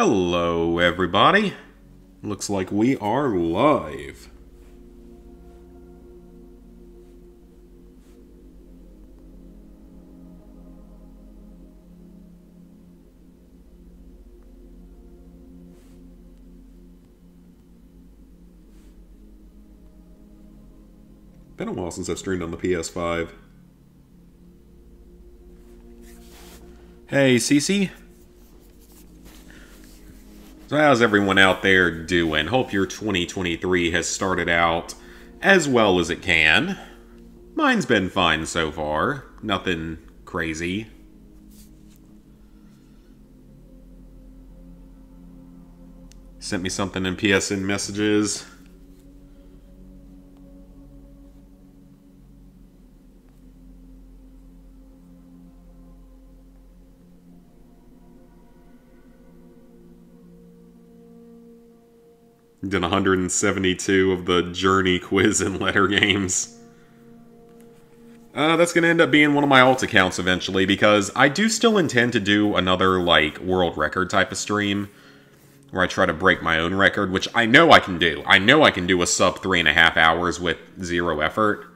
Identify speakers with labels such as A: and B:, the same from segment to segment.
A: Hello, everybody. Looks like we are live. Been a while since I've streamed on the PS5. Hey, Cece. So how's everyone out there doing? Hope your 2023 has started out as well as it can. Mine's been fine so far. Nothing crazy. Sent me something in PSN messages. Done 172 of the Journey quiz and letter games. Uh, that's going to end up being one of my alt accounts eventually because I do still intend to do another, like, world record type of stream where I try to break my own record, which I know I can do. I know I can do a sub three and a half hours with zero effort.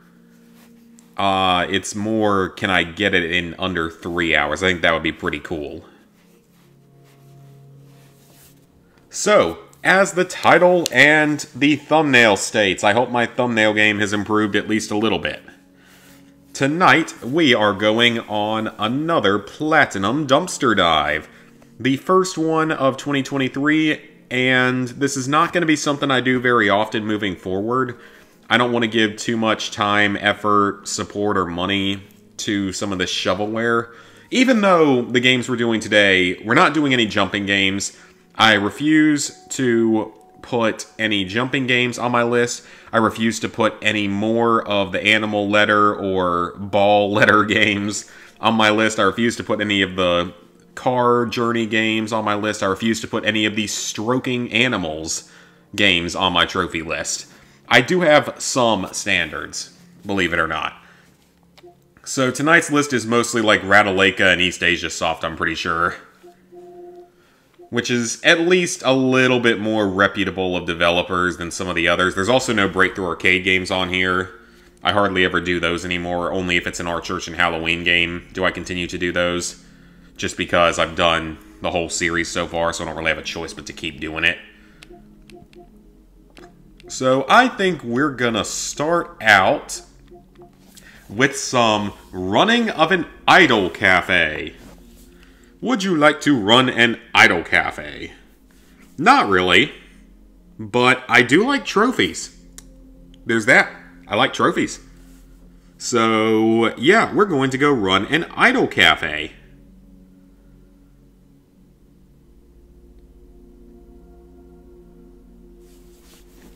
A: Uh, it's more, can I get it in under three hours? I think that would be pretty cool. So, as the title and the thumbnail states, I hope my thumbnail game has improved at least a little bit. Tonight, we are going on another Platinum Dumpster Dive. The first one of 2023, and this is not going to be something I do very often moving forward. I don't want to give too much time, effort, support, or money to some of this shovelware. Even though the games we're doing today, we're not doing any jumping games. I refuse to put any jumping games on my list. I refuse to put any more of the animal letter or ball letter games on my list. I refuse to put any of the car journey games on my list. I refuse to put any of the stroking animals games on my trophy list. I do have some standards, believe it or not. So tonight's list is mostly like Ratalaika and East Asia Soft, I'm pretty sure which is at least a little bit more reputable of developers than some of the others. There's also no Breakthrough Arcade games on here. I hardly ever do those anymore, only if it's an Our Church and Halloween game do I continue to do those. Just because I've done the whole series so far, so I don't really have a choice but to keep doing it. So I think we're gonna start out with some running of an idol cafe. Would you like to run an idol cafe? Not really, but I do like trophies. There's that. I like trophies. So, yeah, we're going to go run an idol cafe.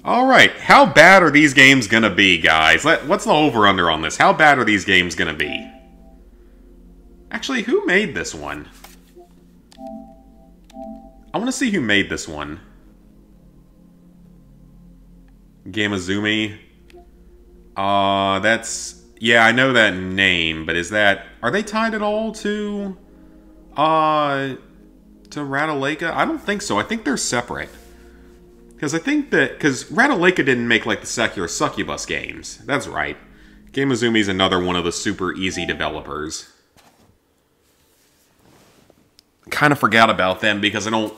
A: All right, how bad are these games going to be, guys? Let, What's the over-under on this? How bad are these games going to be? Actually, who made this one? I want to see who made this one. Gamuzumi. Uh, that's... Yeah, I know that name, but is that... Are they tied at all to... Uh... To Ratalaika? I don't think so. I think they're separate. Because I think that... Because Ratalaika didn't make, like, the Sakura Succubus games. That's right. Gamuzumi's another one of the super easy developers. Kind of forgot about them because I don't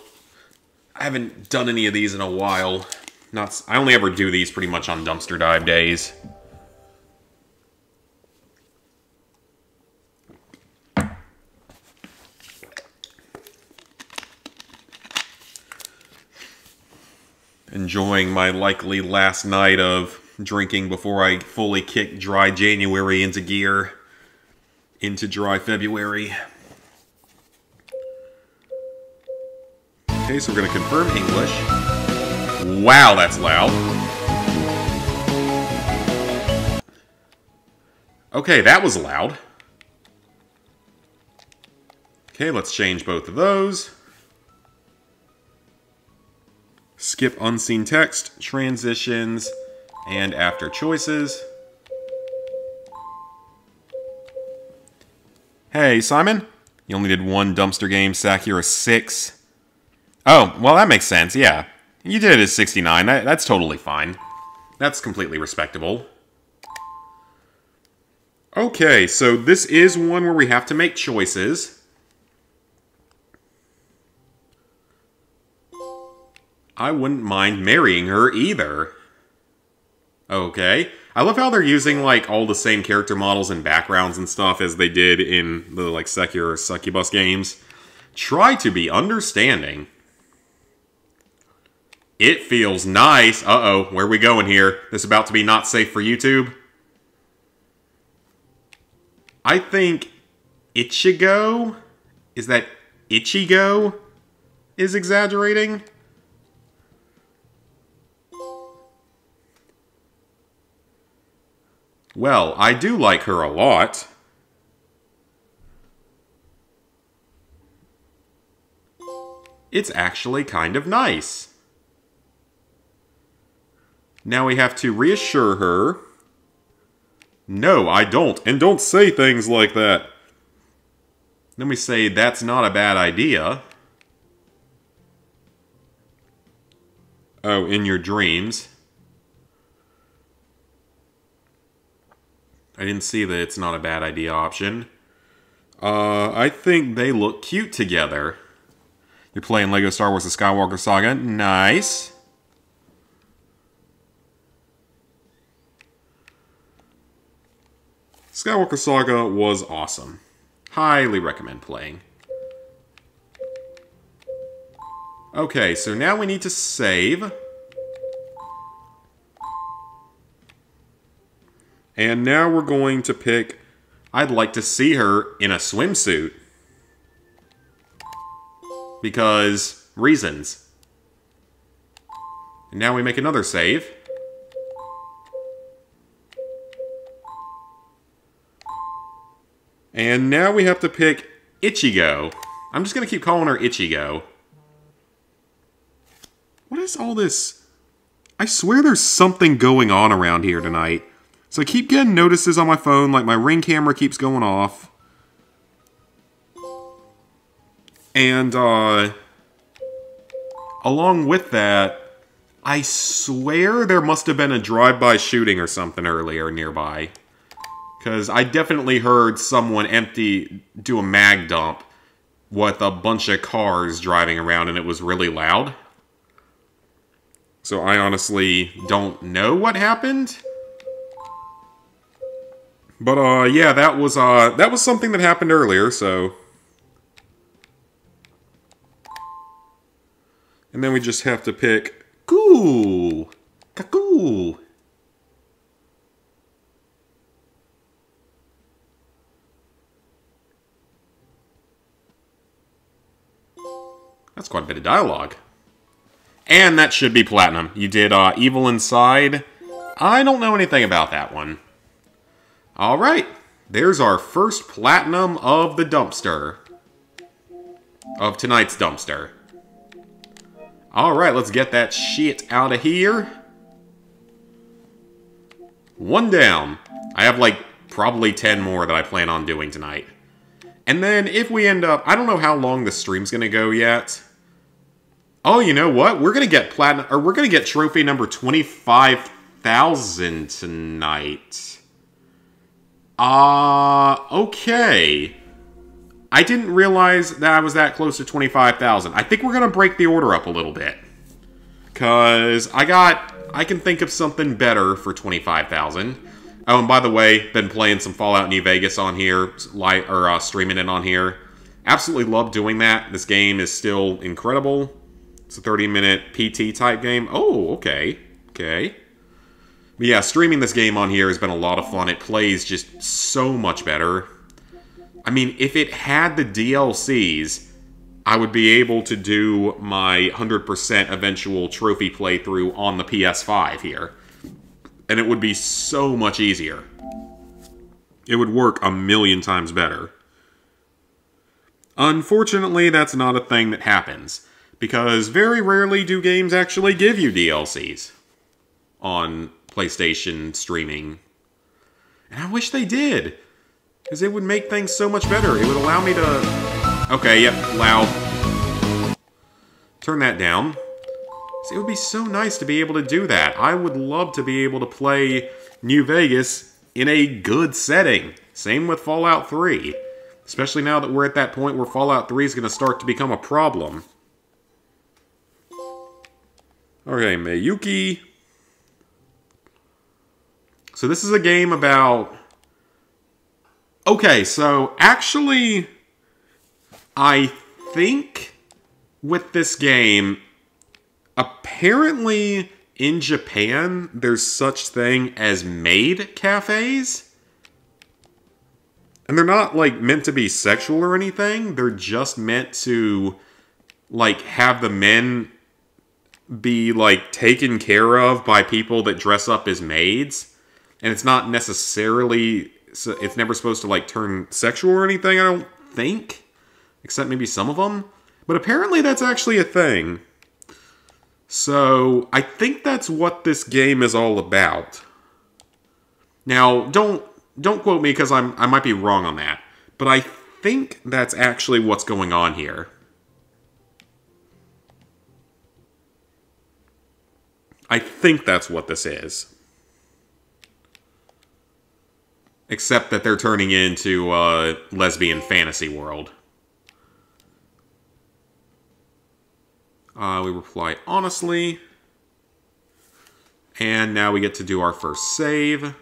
A: I haven't done any of these in a while. Not, I only ever do these pretty much on dumpster dive days. Enjoying my likely last night of drinking before I fully kick dry January into gear. Into dry February. Okay, so we're going to confirm English. Wow, that's loud. Okay, that was loud. Okay, let's change both of those. Skip unseen text, transitions, and after choices. Hey, Simon? You only did one dumpster game, Sakura 6. Oh, well, that makes sense, yeah. You did it as 69. That, that's totally fine. That's completely respectable. Okay, so this is one where we have to make choices. I wouldn't mind marrying her either. Okay. I love how they're using, like, all the same character models and backgrounds and stuff as they did in the, like, or Succubus games. Try to be understanding. It feels nice. Uh-oh, where we going here? This about to be not safe for YouTube? I think Ichigo, is that Ichigo, is exaggerating? Well, I do like her a lot. It's actually kind of nice. Now we have to reassure her. No, I don't. And don't say things like that. Then we say, that's not a bad idea. Oh, in your dreams. I didn't see that it's not a bad idea option. Uh, I think they look cute together. You're playing LEGO Star Wars The Skywalker Saga. Nice. Skywalker Saga was awesome. Highly recommend playing. Okay, so now we need to save. And now we're going to pick... I'd like to see her in a swimsuit. Because reasons. And now we make another save. And now we have to pick Ichigo. I'm just going to keep calling her Ichigo. What is all this? I swear there's something going on around here tonight. So I keep getting notices on my phone, like my ring camera keeps going off. And, uh, along with that, I swear there must have been a drive-by shooting or something earlier nearby. Because I definitely heard someone empty, do a mag dump with a bunch of cars driving around and it was really loud. So I honestly don't know what happened. But uh, yeah, that was uh, that was something that happened earlier. So, and then we just have to pick cool, cool. That's quite a bit of dialogue. And that should be Platinum. You did uh, Evil Inside. I don't know anything about that one. All right, there's our first platinum of the dumpster. Of tonight's dumpster. All right, let's get that shit out of here. One down. I have like probably 10 more that I plan on doing tonight. And then if we end up, I don't know how long the stream's going to go yet. Oh, you know what? We're going to get platinum, or we're going to get trophy number 25,000 tonight. Uh, okay. I didn't realize that I was that close to 25,000. I think we're going to break the order up a little bit. Because I got... I can think of something better for 25,000. Oh, and by the way, been playing some Fallout New Vegas on here, light or uh, streaming it on here. Absolutely love doing that. This game is still incredible. It's a 30-minute PT type game. Oh, okay. Okay. But yeah, streaming this game on here has been a lot of fun. It plays just so much better. I mean, if it had the DLCs, I would be able to do my 100% eventual trophy playthrough on the PS5 here. And it would be so much easier. It would work a million times better. Unfortunately, that's not a thing that happens, because very rarely do games actually give you DLCs on PlayStation streaming. And I wish they did. Because it would make things so much better. It would allow me to... Okay, yep, loud. turn that down. It would be so nice to be able to do that. I would love to be able to play New Vegas in a good setting. Same with Fallout 3. Especially now that we're at that point where Fallout 3 is going to start to become a problem. Okay, Mayuki. So this is a game about... Okay, so actually, I think with this game, apparently in Japan, there's such thing as maid cafes. And they're not, like, meant to be sexual or anything. They're just meant to, like, have the men be, like, taken care of by people that dress up as maids. And it's not necessarily... It's never supposed to, like, turn sexual or anything, I don't think. Except maybe some of them. But apparently that's actually a thing. So, I think that's what this game is all about. Now, don't don't quote me because I'm I might be wrong on that, but I think that's actually what's going on here. I think that's what this is. Except that they're turning into a lesbian fantasy world. Uh, we reply honestly. And now we get to do our first save.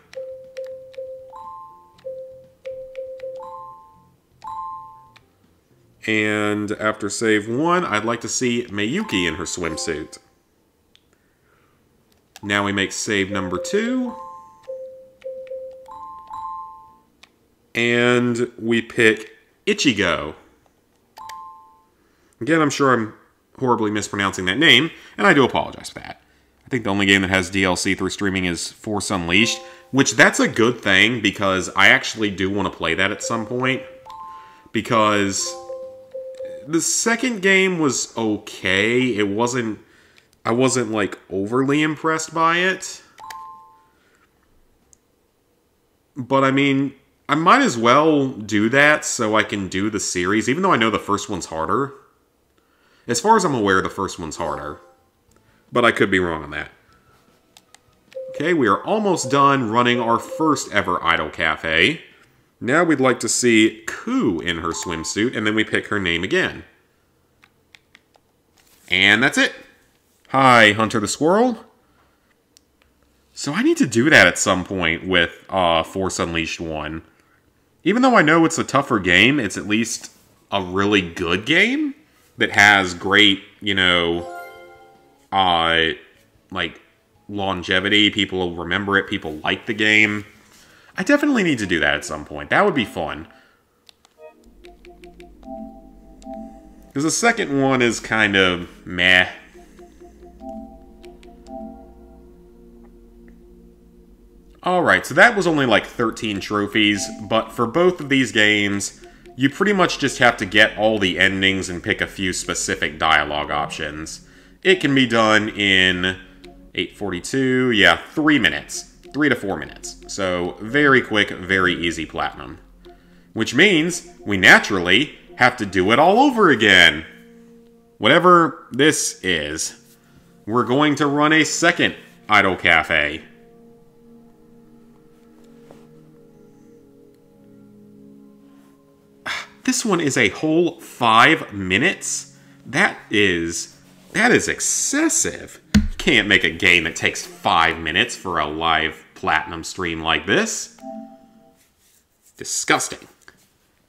A: And after save one, I'd like to see Mayuki in her swimsuit. Now we make save number two. And we pick Ichigo. Again, I'm sure I'm horribly mispronouncing that name, and I do apologize for that. I think the only game that has DLC through streaming is Force Unleashed, which that's a good thing because I actually do want to play that at some point. Because the second game was okay. It wasn't I wasn't like overly impressed by it. But I mean, I might as well do that so I can do the series, even though I know the first one's harder. As far as I'm aware, the first one's harder. But I could be wrong on that. Okay, we are almost done running our first ever Idle Cafe. Now we'd like to see Ku in her swimsuit, and then we pick her name again. And that's it. Hi, Hunter the Squirrel. So I need to do that at some point with uh, Force Unleashed 1. Even though I know it's a tougher game, it's at least a really good game that has great, you know, uh, like longevity. People will remember it. People like the game. I definitely need to do that at some point. That would be fun. Because the second one is kind of meh. Alright, so that was only like 13 trophies, but for both of these games, you pretty much just have to get all the endings and pick a few specific dialogue options. It can be done in 842, yeah, 3 minutes. 3 to 4 minutes. So, very quick, very easy platinum. Which means we naturally have to do it all over again. Whatever this is, we're going to run a second Idle Cafe. This one is a whole five minutes? That is... That is excessive. You can't make a game that takes five minutes for a live platinum stream like this. Disgusting.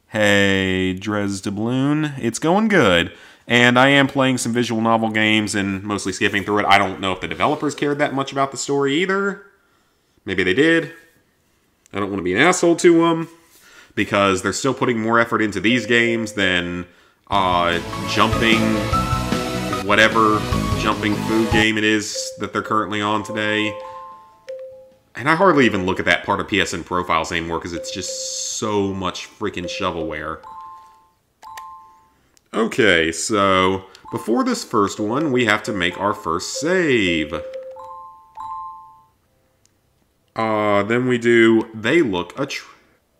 A: Hey, Dres. It's going good. And I am playing some visual novel games and mostly skipping through it. I don't know if the developers cared that much about the story either. Maybe they did. I don't want to be an asshole to them because they're still putting more effort into these games than uh, jumping whatever jumping food game it is that they're currently on today. And I hardly even look at that part of PSN profiles anymore because it's just so much freaking shovelware. Okay, so before this first one, we have to make our first save. Uh, then we do They Look a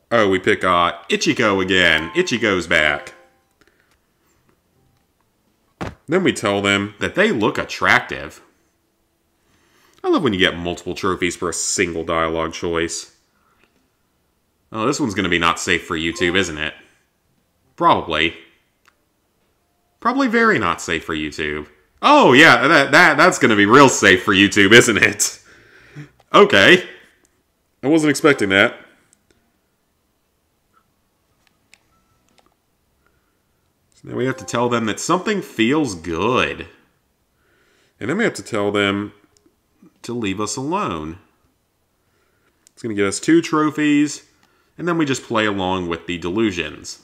A: Oh, we pick uh, Ichigo again. Ichigo's back. Then we tell them that they look attractive. I love when you get multiple trophies for a single dialogue choice. Oh, this one's going to be not safe for YouTube, isn't it? Probably. Probably very not safe for YouTube. Oh, yeah, that, that that's going to be real safe for YouTube, isn't it? Okay. I wasn't expecting that. So now we have to tell them that something feels good. And then we have to tell them to leave us alone. It's going to get us two trophies, and then we just play along with the delusions.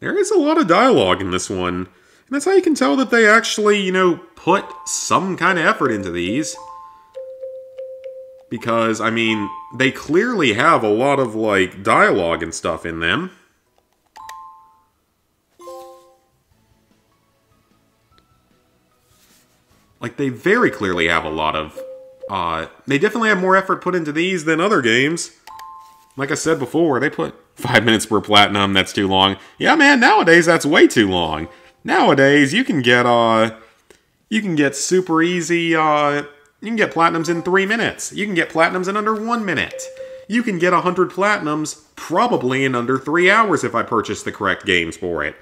A: There is a lot of dialogue in this one. And that's how you can tell that they actually, you know, put some kind of effort into these. Because, I mean, they clearly have a lot of, like, dialogue and stuff in them. Like, they very clearly have a lot of... Uh, they definitely have more effort put into these than other games. Like I said before, they put five minutes per platinum, that's too long. Yeah, man, nowadays that's way too long. Nowadays, you can get, uh, you can get super easy, uh, you can get platinums in three minutes. You can get platinums in under one minute. You can get a 100 platinums probably in under three hours if I purchase the correct games for it.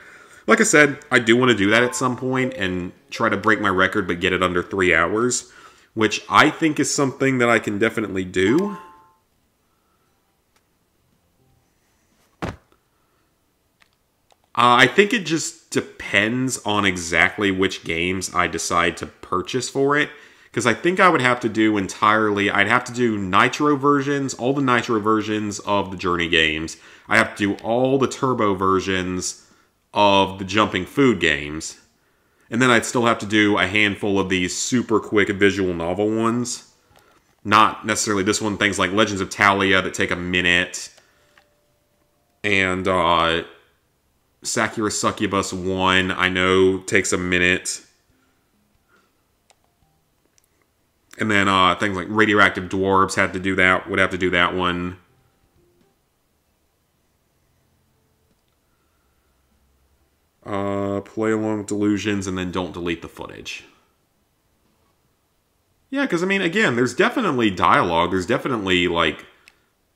A: Like I said, I do want to do that at some point and try to break my record but get it under three hours, which I think is something that I can definitely do. Uh, I think it just depends on exactly which games I decide to purchase for it. Because I think I would have to do entirely, I'd have to do Nitro versions, all the Nitro versions of the Journey games. I have to do all the Turbo versions of the Jumping Food games. And then I'd still have to do a handful of these super quick visual novel ones. Not necessarily this one, things like Legends of Talia that take a minute. And, uh, Sakura Succubus 1, I know, takes a minute. And then uh, things like Radioactive Dwarves had to do that, would have to do that one. Uh, play along with delusions and then don't delete the footage. Yeah, because I mean, again, there's definitely dialogue. There's definitely like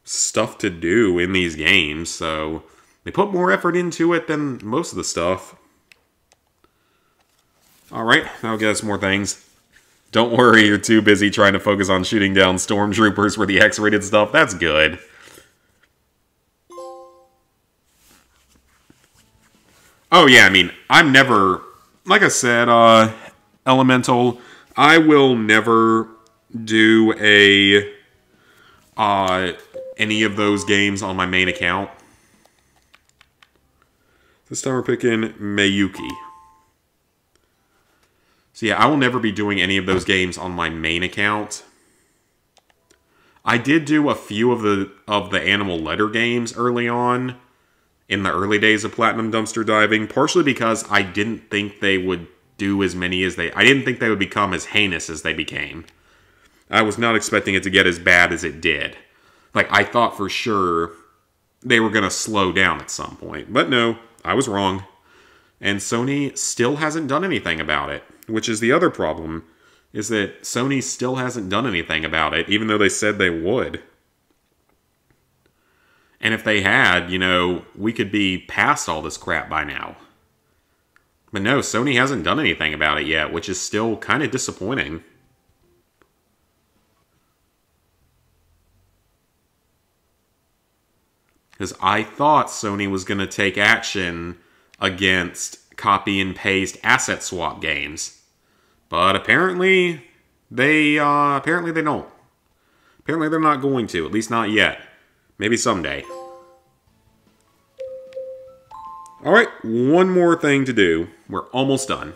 A: stuff to do in these games. So they put more effort into it than most of the stuff. Alright, that'll get us more things. Don't worry, you're too busy trying to focus on shooting down stormtroopers for the X-rated stuff. That's good. Oh yeah, I mean, I'm never... Like I said, uh, Elemental, I will never do a... Uh, any of those games on my main account. This time we're picking Mayuki. So yeah, I will never be doing any of those games on my main account. I did do a few of the of the animal letter games early on in the early days of Platinum Dumpster Diving, partially because I didn't think they would do as many as they I didn't think they would become as heinous as they became. I was not expecting it to get as bad as it did. Like I thought for sure they were going to slow down at some point. But no, I was wrong. And Sony still hasn't done anything about it, which is the other problem, is that Sony still hasn't done anything about it, even though they said they would. And if they had, you know, we could be past all this crap by now. But no, Sony hasn't done anything about it yet, which is still kind of disappointing. Because I thought Sony was going to take action against copy and paste asset swap games, but apparently they uh, apparently they don't. Apparently they're not going to, at least not yet. Maybe someday. Alright, one more thing to do. We're almost done.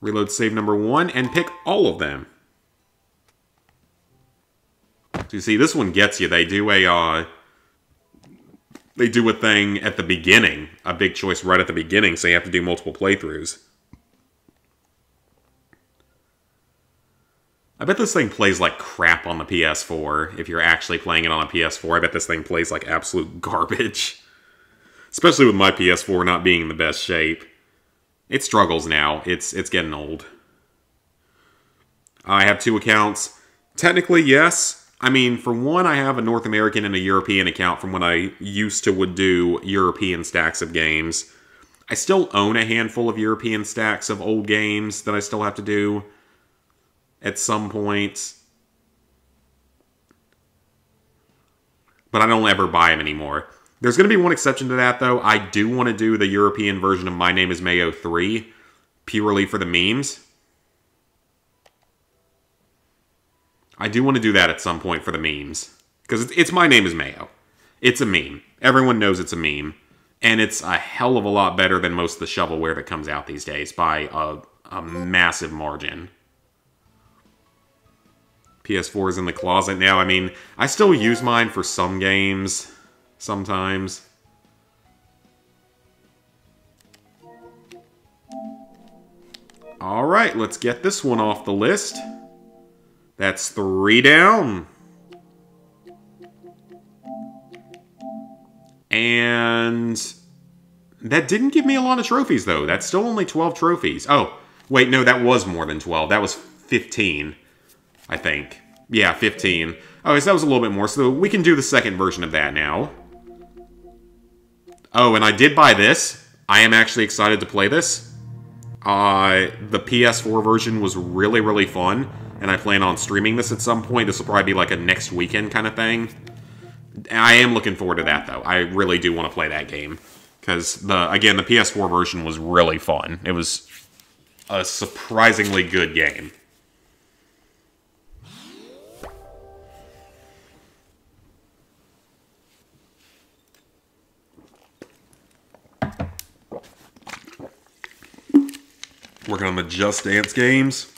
A: Reload save number one and pick all of them. So you see, this one gets you. They do a uh, they do a thing at the beginning, a big choice right at the beginning, so you have to do multiple playthroughs. I bet this thing plays like crap on the PS4 if you're actually playing it on a PS4. I bet this thing plays like absolute garbage. Especially with my PS4 not being in the best shape. It struggles now. It's it's getting old. I have two accounts. Technically, yes, I mean, for one, I have a North American and a European account from when I used to would do European stacks of games. I still own a handful of European stacks of old games that I still have to do at some point. But I don't ever buy them anymore. There's going to be one exception to that, though. I do want to do the European version of My Name is Mayo 3, purely for the memes. I do want to do that at some point for the memes. Because it's, it's My Name is Mayo. It's a meme. Everyone knows it's a meme. And it's a hell of a lot better than most of the shovelware that comes out these days by a, a massive margin. PS4 is in the closet now. I mean, I still use mine for some games, sometimes. All right, let's get this one off the list. That's three down. And that didn't give me a lot of trophies, though. That's still only 12 trophies. Oh, wait, no, that was more than 12. That was 15. I think. Yeah, 15. Oh, so that was a little bit more. So we can do the second version of that now. Oh, and I did buy this. I am actually excited to play this. Uh, the PS4 version was really, really fun, and I plan on streaming this at some point. This will probably be like a next weekend kind of thing. I am looking forward to that, though. I really do want to play that game. Because, the again, the PS4 version was really fun. It was a surprisingly good game. working on the Just Dance games.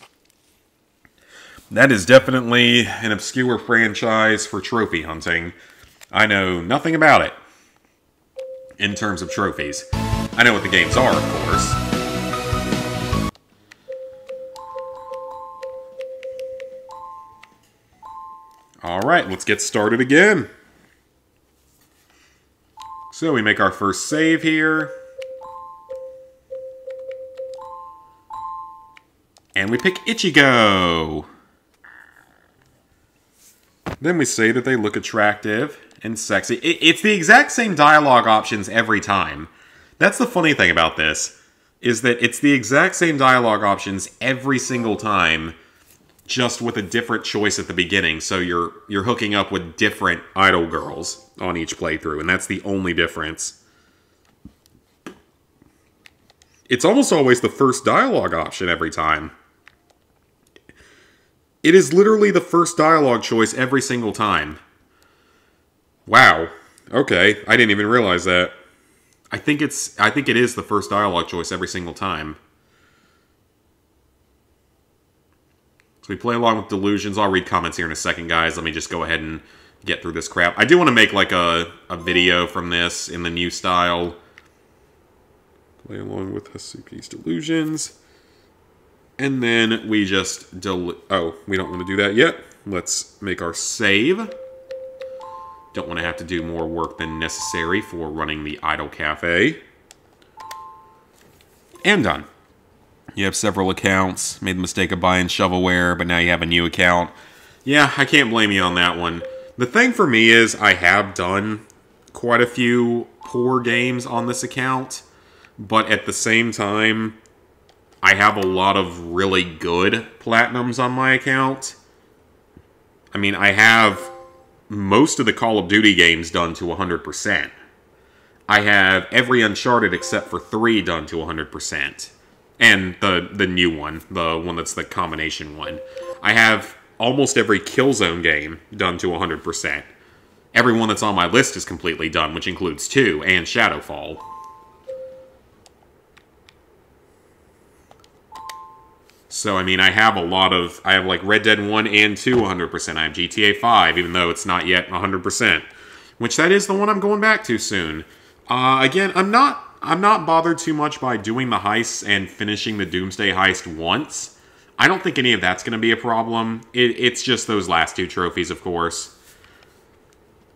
A: That is definitely an obscure franchise for trophy hunting. I know nothing about it in terms of trophies. I know what the games are, of course. Alright, let's get started again. So we make our first save here. And we pick Ichigo. Then we say that they look attractive and sexy. it's the exact same dialogue options every time. That's the funny thing about this, is that it's the exact same dialogue options every single time, just with a different choice at the beginning. So you're you're hooking up with different idol girls on each playthrough, and that's the only difference. It's almost always the first dialogue option every time. It is literally the first dialogue choice every single time. Wow. Okay, I didn't even realize that. I think it's I think it is the first dialogue choice every single time. So we play along with delusions. I'll read comments here in a second, guys. Let me just go ahead and get through this crap. I do want to make like a, a video from this in the new style. Play along with Hasuki's delusions. And then we just del oh, we don't want to do that yet. Let's make our save. Don't want to have to do more work than necessary for running the Idle Cafe. And done. You have several accounts, made the mistake of buying shovelware, but now you have a new account. Yeah, I can't blame you on that one. The thing for me is I have done quite a few poor games on this account, but at the same time, I have a lot of really good platinums on my account. I mean, I have most of the Call of Duty games done to 100%. I have every Uncharted except for 3 done to 100%. And the, the new one, the one that's the combination one. I have almost every Killzone game done to 100%. Every one that's on my list is completely done, which includes 2 and Shadowfall. So, I mean, I have a lot of... I have, like, Red Dead 1 and 2 100%. I have GTA 5, even though it's not yet 100%. Which, that is the one I'm going back to soon. Uh, again, I'm not... I'm not bothered too much by doing the heists and finishing the Doomsday heist once. I don't think any of that's going to be a problem. It, it's just those last two trophies, of course.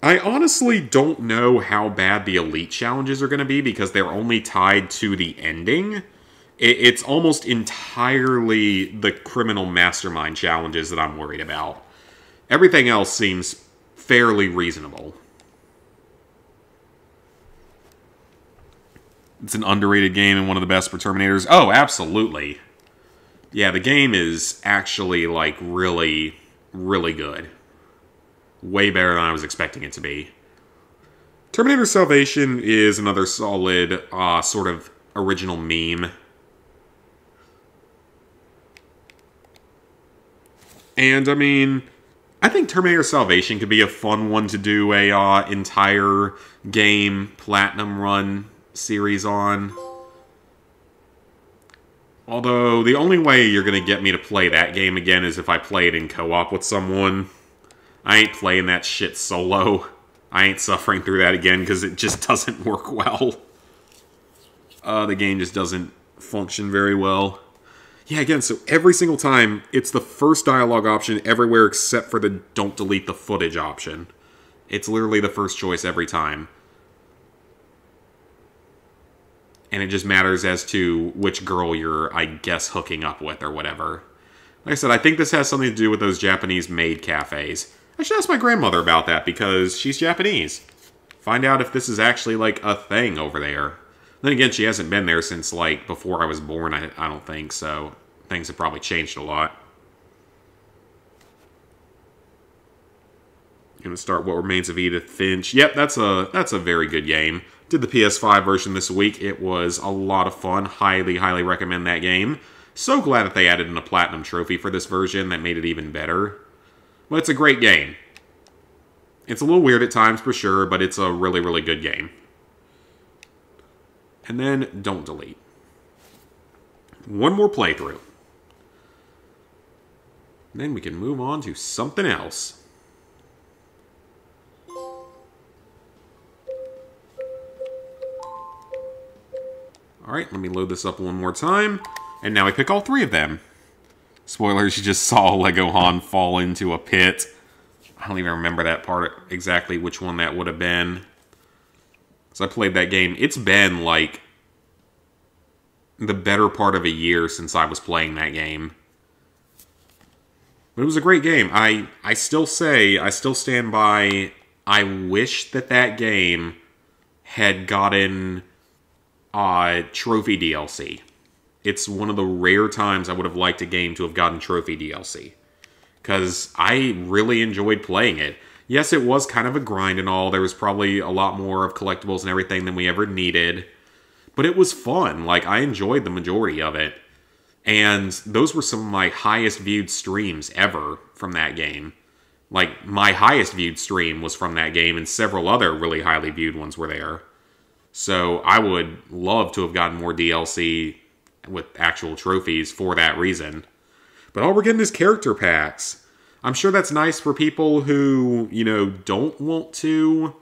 A: I honestly don't know how bad the Elite challenges are going to be because they're only tied to the ending. It, it's almost entirely the Criminal Mastermind challenges that I'm worried about. Everything else seems fairly reasonable. It's an underrated game and one of the best for Terminators. Oh, absolutely. Yeah, the game is actually, like, really, really good. Way better than I was expecting it to be. Terminator Salvation is another solid, uh, sort of original meme. And, I mean, I think Terminator Salvation could be a fun one to do a uh, entire game platinum run series on. Although, the only way you're going to get me to play that game again is if I play it in co-op with someone. I ain't playing that shit solo. I ain't suffering through that again because it just doesn't work well. Uh, the game just doesn't function very well. Yeah, again, so every single time, it's the first dialogue option everywhere except for the don't delete the footage option. It's literally the first choice every time. and it just matters as to which girl you're, I guess, hooking up with or whatever. Like I said, I think this has something to do with those Japanese maid cafes. I should ask my grandmother about that because she's Japanese. Find out if this is actually like a thing over there. Then again, she hasn't been there since like before I was born, I, I don't think, so things have probably changed a lot. Gonna start What Remains of Edith Finch. Yep, that's a that's a very good game. Did the PS5 version this week. It was a lot of fun. Highly, highly recommend that game. So glad that they added in a Platinum Trophy for this version. That made it even better. But it's a great game. It's a little weird at times for sure, but it's a really, really good game. And then don't delete. One more playthrough. Then we can move on to something else. Alright, let me load this up one more time. And now I pick all three of them. Spoilers, you just saw Lego Han fall into a pit. I don't even remember that part exactly which one that would have been. So I played that game. It's been like the better part of a year since I was playing that game. But it was a great game. I I still say, I still stand by I wish that that game had gotten uh, trophy DLC. It's one of the rare times I would have liked a game to have gotten trophy DLC. Because I really enjoyed playing it. Yes, it was kind of a grind and all. There was probably a lot more of collectibles and everything than we ever needed. But it was fun. Like, I enjoyed the majority of it. And those were some of my highest viewed streams ever from that game. Like, my highest viewed stream was from that game, and several other really highly viewed ones were there. So I would love to have gotten more DLC with actual trophies for that reason. But all we're getting is character packs. I'm sure that's nice for people who, you know, don't want to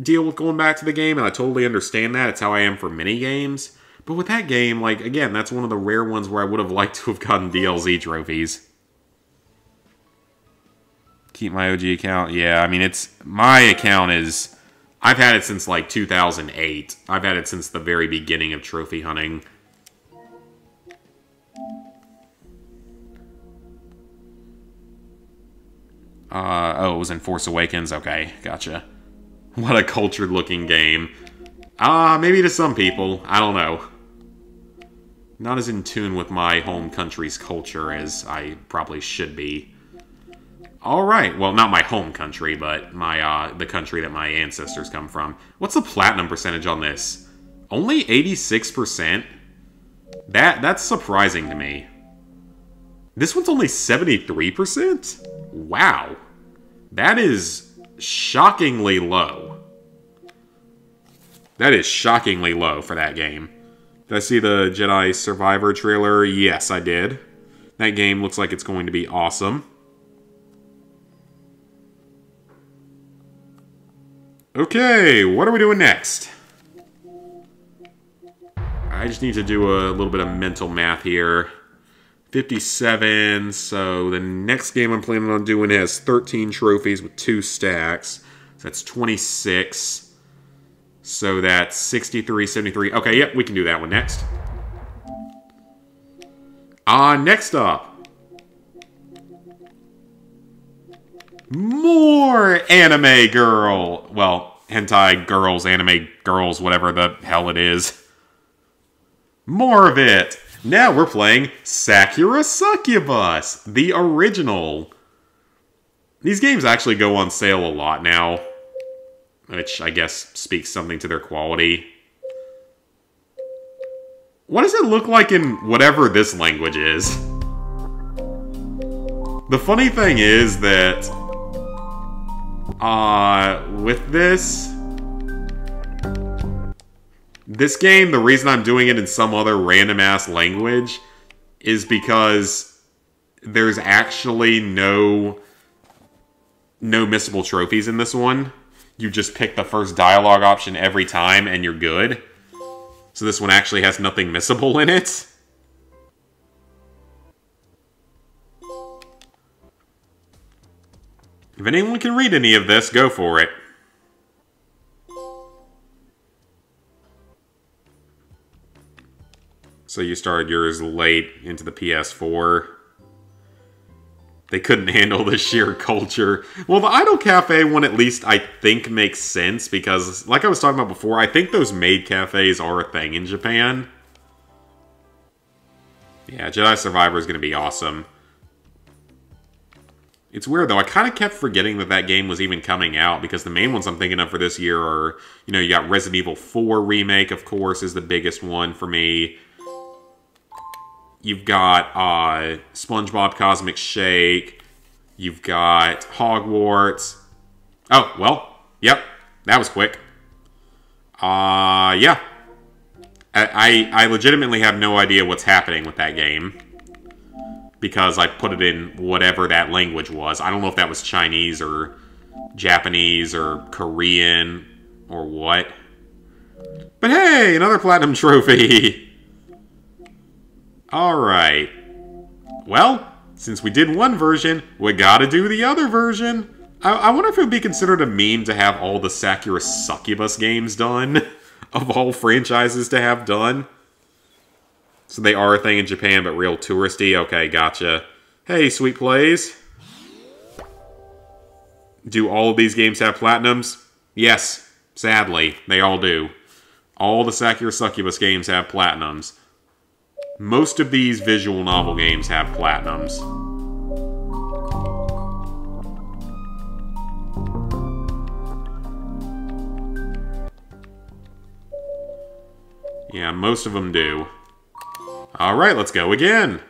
A: deal with going back to the game, and I totally understand that. It's how I am for many games. But with that game, like, again, that's one of the rare ones where I would have liked to have gotten DLC trophies. Keep my OG account. Yeah, I mean, it's... My account is I've had it since like 2008. I've had it since the very beginning of trophy hunting. Uh, oh, it was in Force Awakens? Okay, gotcha. What a cultured looking game. Ah, uh, maybe to some people. I don't know. Not as in tune with my home country's culture as I probably should be. All right. Well, not my home country, but my uh, the country that my ancestors come from. What's the platinum percentage on this? Only 86%? That that's surprising to me. This one's only 73%? Wow. That is shockingly low. That is shockingly low for that game. Did I see the Jedi Survivor trailer? Yes, I did. That game looks like it's going to be awesome. Okay, what are we doing next? I just need to do a little bit of mental math here. 57. So the next game I'm planning on doing has 13 trophies with two stacks. So that's 26. So that's 63, 73. Okay, yep, we can do that one next. Uh, next up. More anime girl. Well, hentai girls, anime girls, whatever the hell it is. More of it. Now we're playing Sakura Succubus, the original. These games actually go on sale a lot now, which I guess speaks something to their quality. What does it look like in whatever this language is? The funny thing is that, uh, with this, this game, the reason I'm doing it in some other random ass language is because there's actually no no missable trophies in this one. You just pick the first dialogue option every time and you're good. So this one actually has nothing missable in it. If anyone can read any of this, go for it. So you started yours late into the PS4. They couldn't handle the sheer culture. Well, the Idol Cafe one at least I think makes sense because, like I was talking about before, I think those maid cafes are a thing in Japan. Yeah, Jedi Survivor is going to be awesome. It's weird though. I kind of kept forgetting that that game was even coming out because the main ones I'm thinking of for this year are, you know, you got Resident Evil 4 remake, of course, is the biggest one for me. You've got uh, SpongeBob Cosmic Shake. You've got Hogwarts. Oh, well, yep, that was quick. Uh, yeah. I, I legitimately have no idea what's happening with that game. Because I put it in whatever that language was. I don't know if that was Chinese or Japanese or Korean or what. But hey, another Platinum Trophy! Alright. Well, since we did one version, we gotta do the other version. I, I wonder if it would be considered a meme to have all the Sakura Succubus games done. of all franchises to have done. So they are a thing in Japan, but real touristy. Okay, gotcha. Hey, Sweet Plays. Do all of these games have platinums? Yes, sadly, they all do. All the Sakura Succubus games have platinums. Most of these visual novel games have platinums. Yeah, most of them do. Alright, let's go again.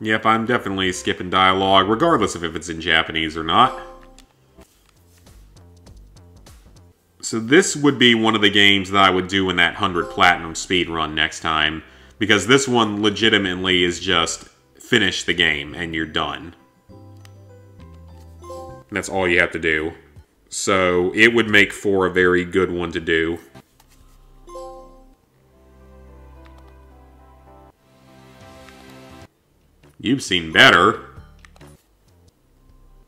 A: Yep, I'm definitely skipping dialogue, regardless of if it's in Japanese or not. So this would be one of the games that I would do in that 100 Platinum speed run next time. Because this one legitimately is just finish the game and you're done. That's all you have to do. So it would make for a very good one to do. You've seen better.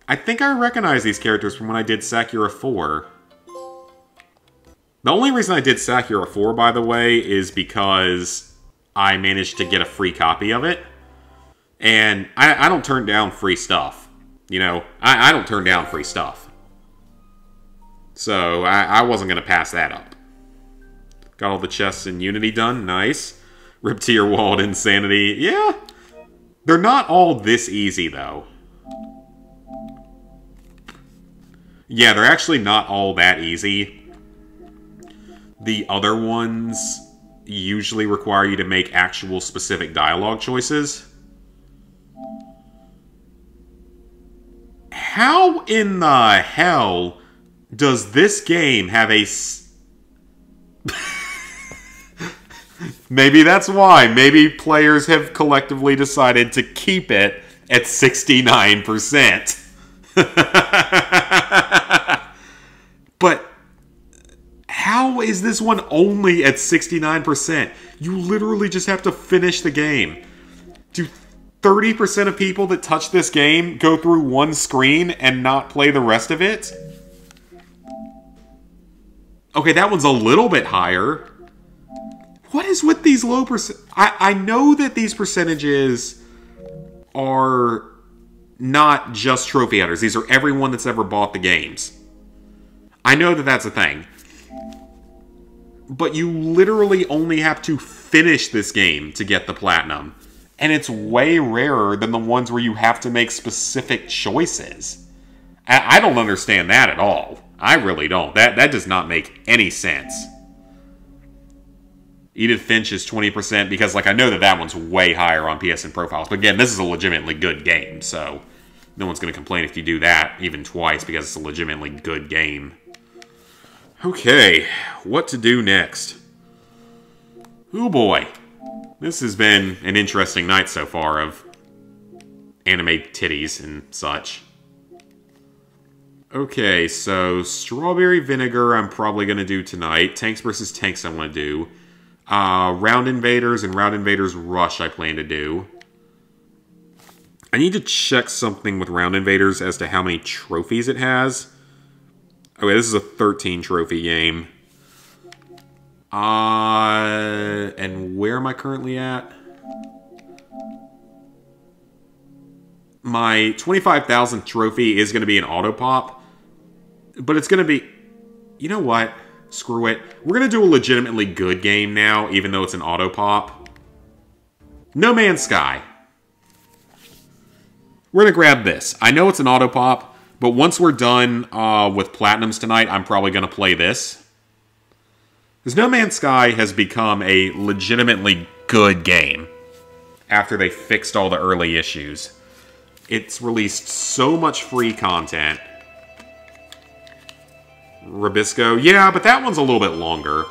A: I think I recognize these characters from when I did Sakura 4. The only reason I did Sakura 4, by the way, is because I managed to get a free copy of it. And I, I don't turn down free stuff. You know, I, I don't turn down free stuff. So I, I wasn't going to pass that up. Got all the chests in Unity done. Nice. Rip to your walled insanity. Yeah. They're not all this easy, though. Yeah, they're actually not all that easy. The other ones usually require you to make actual specific dialogue choices. How in the hell does this game have a... Maybe that's why. Maybe players have collectively decided to keep it at 69%. but How is this one only at 69%? You literally just have to finish the game. Do 30% of people that touch this game go through one screen and not play the rest of it? Okay, that one's a little bit higher. What is with these low percent? I, I know that these percentages are not just trophy hunters. These are everyone that's ever bought the games. I know that that's a thing. But you literally only have to finish this game to get the platinum. And it's way rarer than the ones where you have to make specific choices. I, I don't understand that at all. I really don't. That that does not make any sense. Edith Finch is 20% because, like, I know that that one's way higher on PSN profiles. But again, this is a legitimately good game, so no one's going to complain if you do that even twice because it's a legitimately good game. Okay, what to do next? Oh boy. This has been an interesting night so far of anime titties and such. Okay, so Strawberry Vinegar I'm probably going to do tonight. Tanks versus Tanks I want to do. Uh, Round Invaders and Round Invaders Rush I plan to do. I need to check something with Round Invaders as to how many trophies it has. Okay, this is a 13 trophy game. Uh, and where am I currently at? My 25,000th trophy is going to be an auto pop. But it's going to be... You know what? Screw it. We're going to do a legitimately good game now, even though it's an auto pop. No Man's Sky. We're going to grab this. I know it's an auto pop, but once we're done uh, with Platinums tonight, I'm probably going to play this. Because No Man's Sky has become a legitimately good game after they fixed all the early issues. It's released so much free content Rabisco. Yeah, but that one's a little bit longer.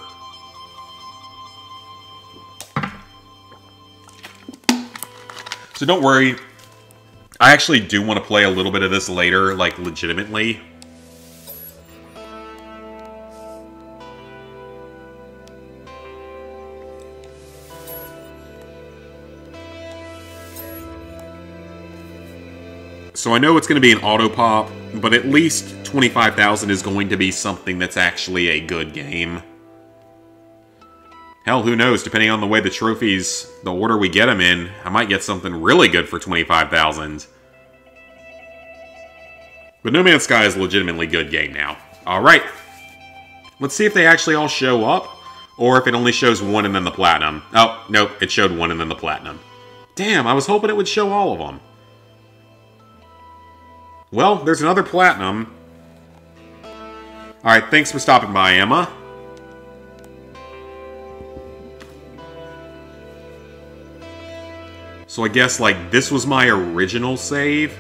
A: So don't worry. I actually do want to play a little bit of this later, like, legitimately. So I know it's going to be an auto pop, but at least 25,000 is going to be something that's actually a good game. Hell, who knows? Depending on the way the trophies, the order we get them in, I might get something really good for 25,000. But No Man's Sky is a legitimately good game now. Alright. Let's see if they actually all show up, or if it only shows one and then the platinum. Oh, nope, it showed one and then the platinum. Damn, I was hoping it would show all of them. Well, there's another platinum. Alright, thanks for stopping by, Emma. So I guess, like, this was my original save.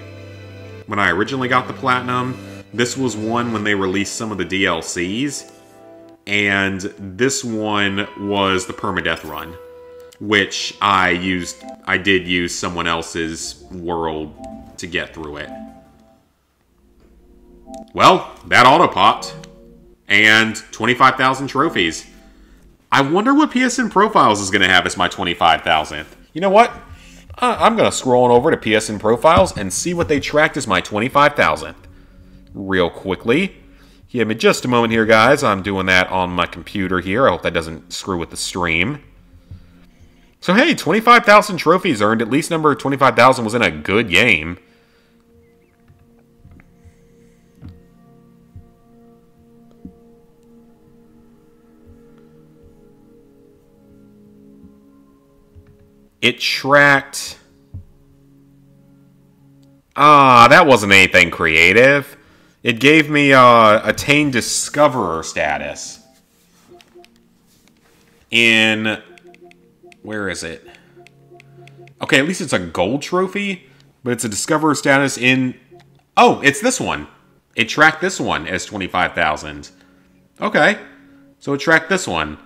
A: When I originally got the Platinum. This was one when they released some of the DLCs. And this one was the permadeath run. Which I used... I did use someone else's world to get through it. Well, that auto popped. And 25,000 trophies. I wonder what PSN Profiles is going to have as my 25,000th. You know what? Uh, I'm going to scroll on over to PSN Profiles and see what they tracked as my 25,000th. Real quickly. Give me just a moment here, guys. I'm doing that on my computer here. I hope that doesn't screw with the stream. So, hey, 25,000 trophies earned. At least number 25,000 was in a good game. It tracked... Ah, that wasn't anything creative. It gave me uh, Attain Discoverer status. In... Where is it? Okay, at least it's a gold trophy, but it's a Discoverer status in... Oh, it's this one. It tracked this one as 25,000. Okay. So it tracked this one.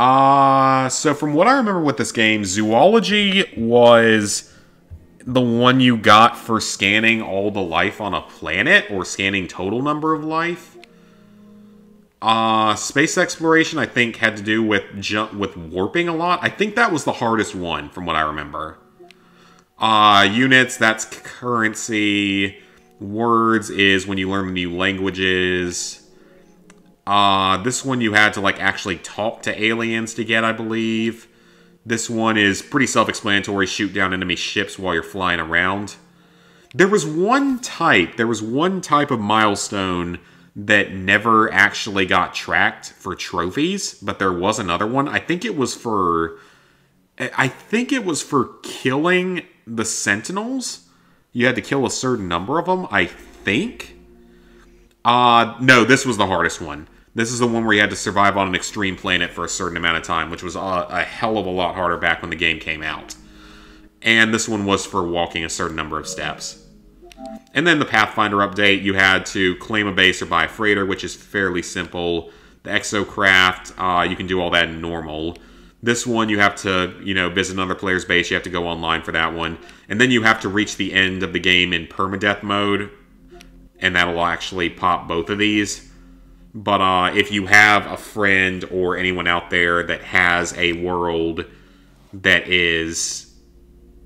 A: Uh, so from what I remember with this game, Zoology was the one you got for scanning all the life on a planet or scanning total number of life. Uh, space exploration, I think, had to do with jump with warping a lot. I think that was the hardest one, from what I remember. Uh, units, that's currency. Words is when you learn new languages. Uh, this one you had to, like, actually talk to aliens to get, I believe. This one is pretty self-explanatory. Shoot down enemy ships while you're flying around. There was one type, there was one type of milestone that never actually got tracked for trophies, but there was another one. I think it was for I think it was for killing the sentinels. You had to kill a certain number of them, I think. Uh no, this was the hardest one. This is the one where you had to survive on an extreme planet for a certain amount of time, which was a, a hell of a lot harder back when the game came out. And this one was for walking a certain number of steps. And then the Pathfinder update, you had to claim a base or buy a freighter, which is fairly simple. The Exocraft, uh, you can do all that in normal. This one, you have to, you know, visit another player's base. You have to go online for that one. And then you have to reach the end of the game in permadeath mode. And that'll actually pop both of these. But uh, if you have a friend or anyone out there that has a world that is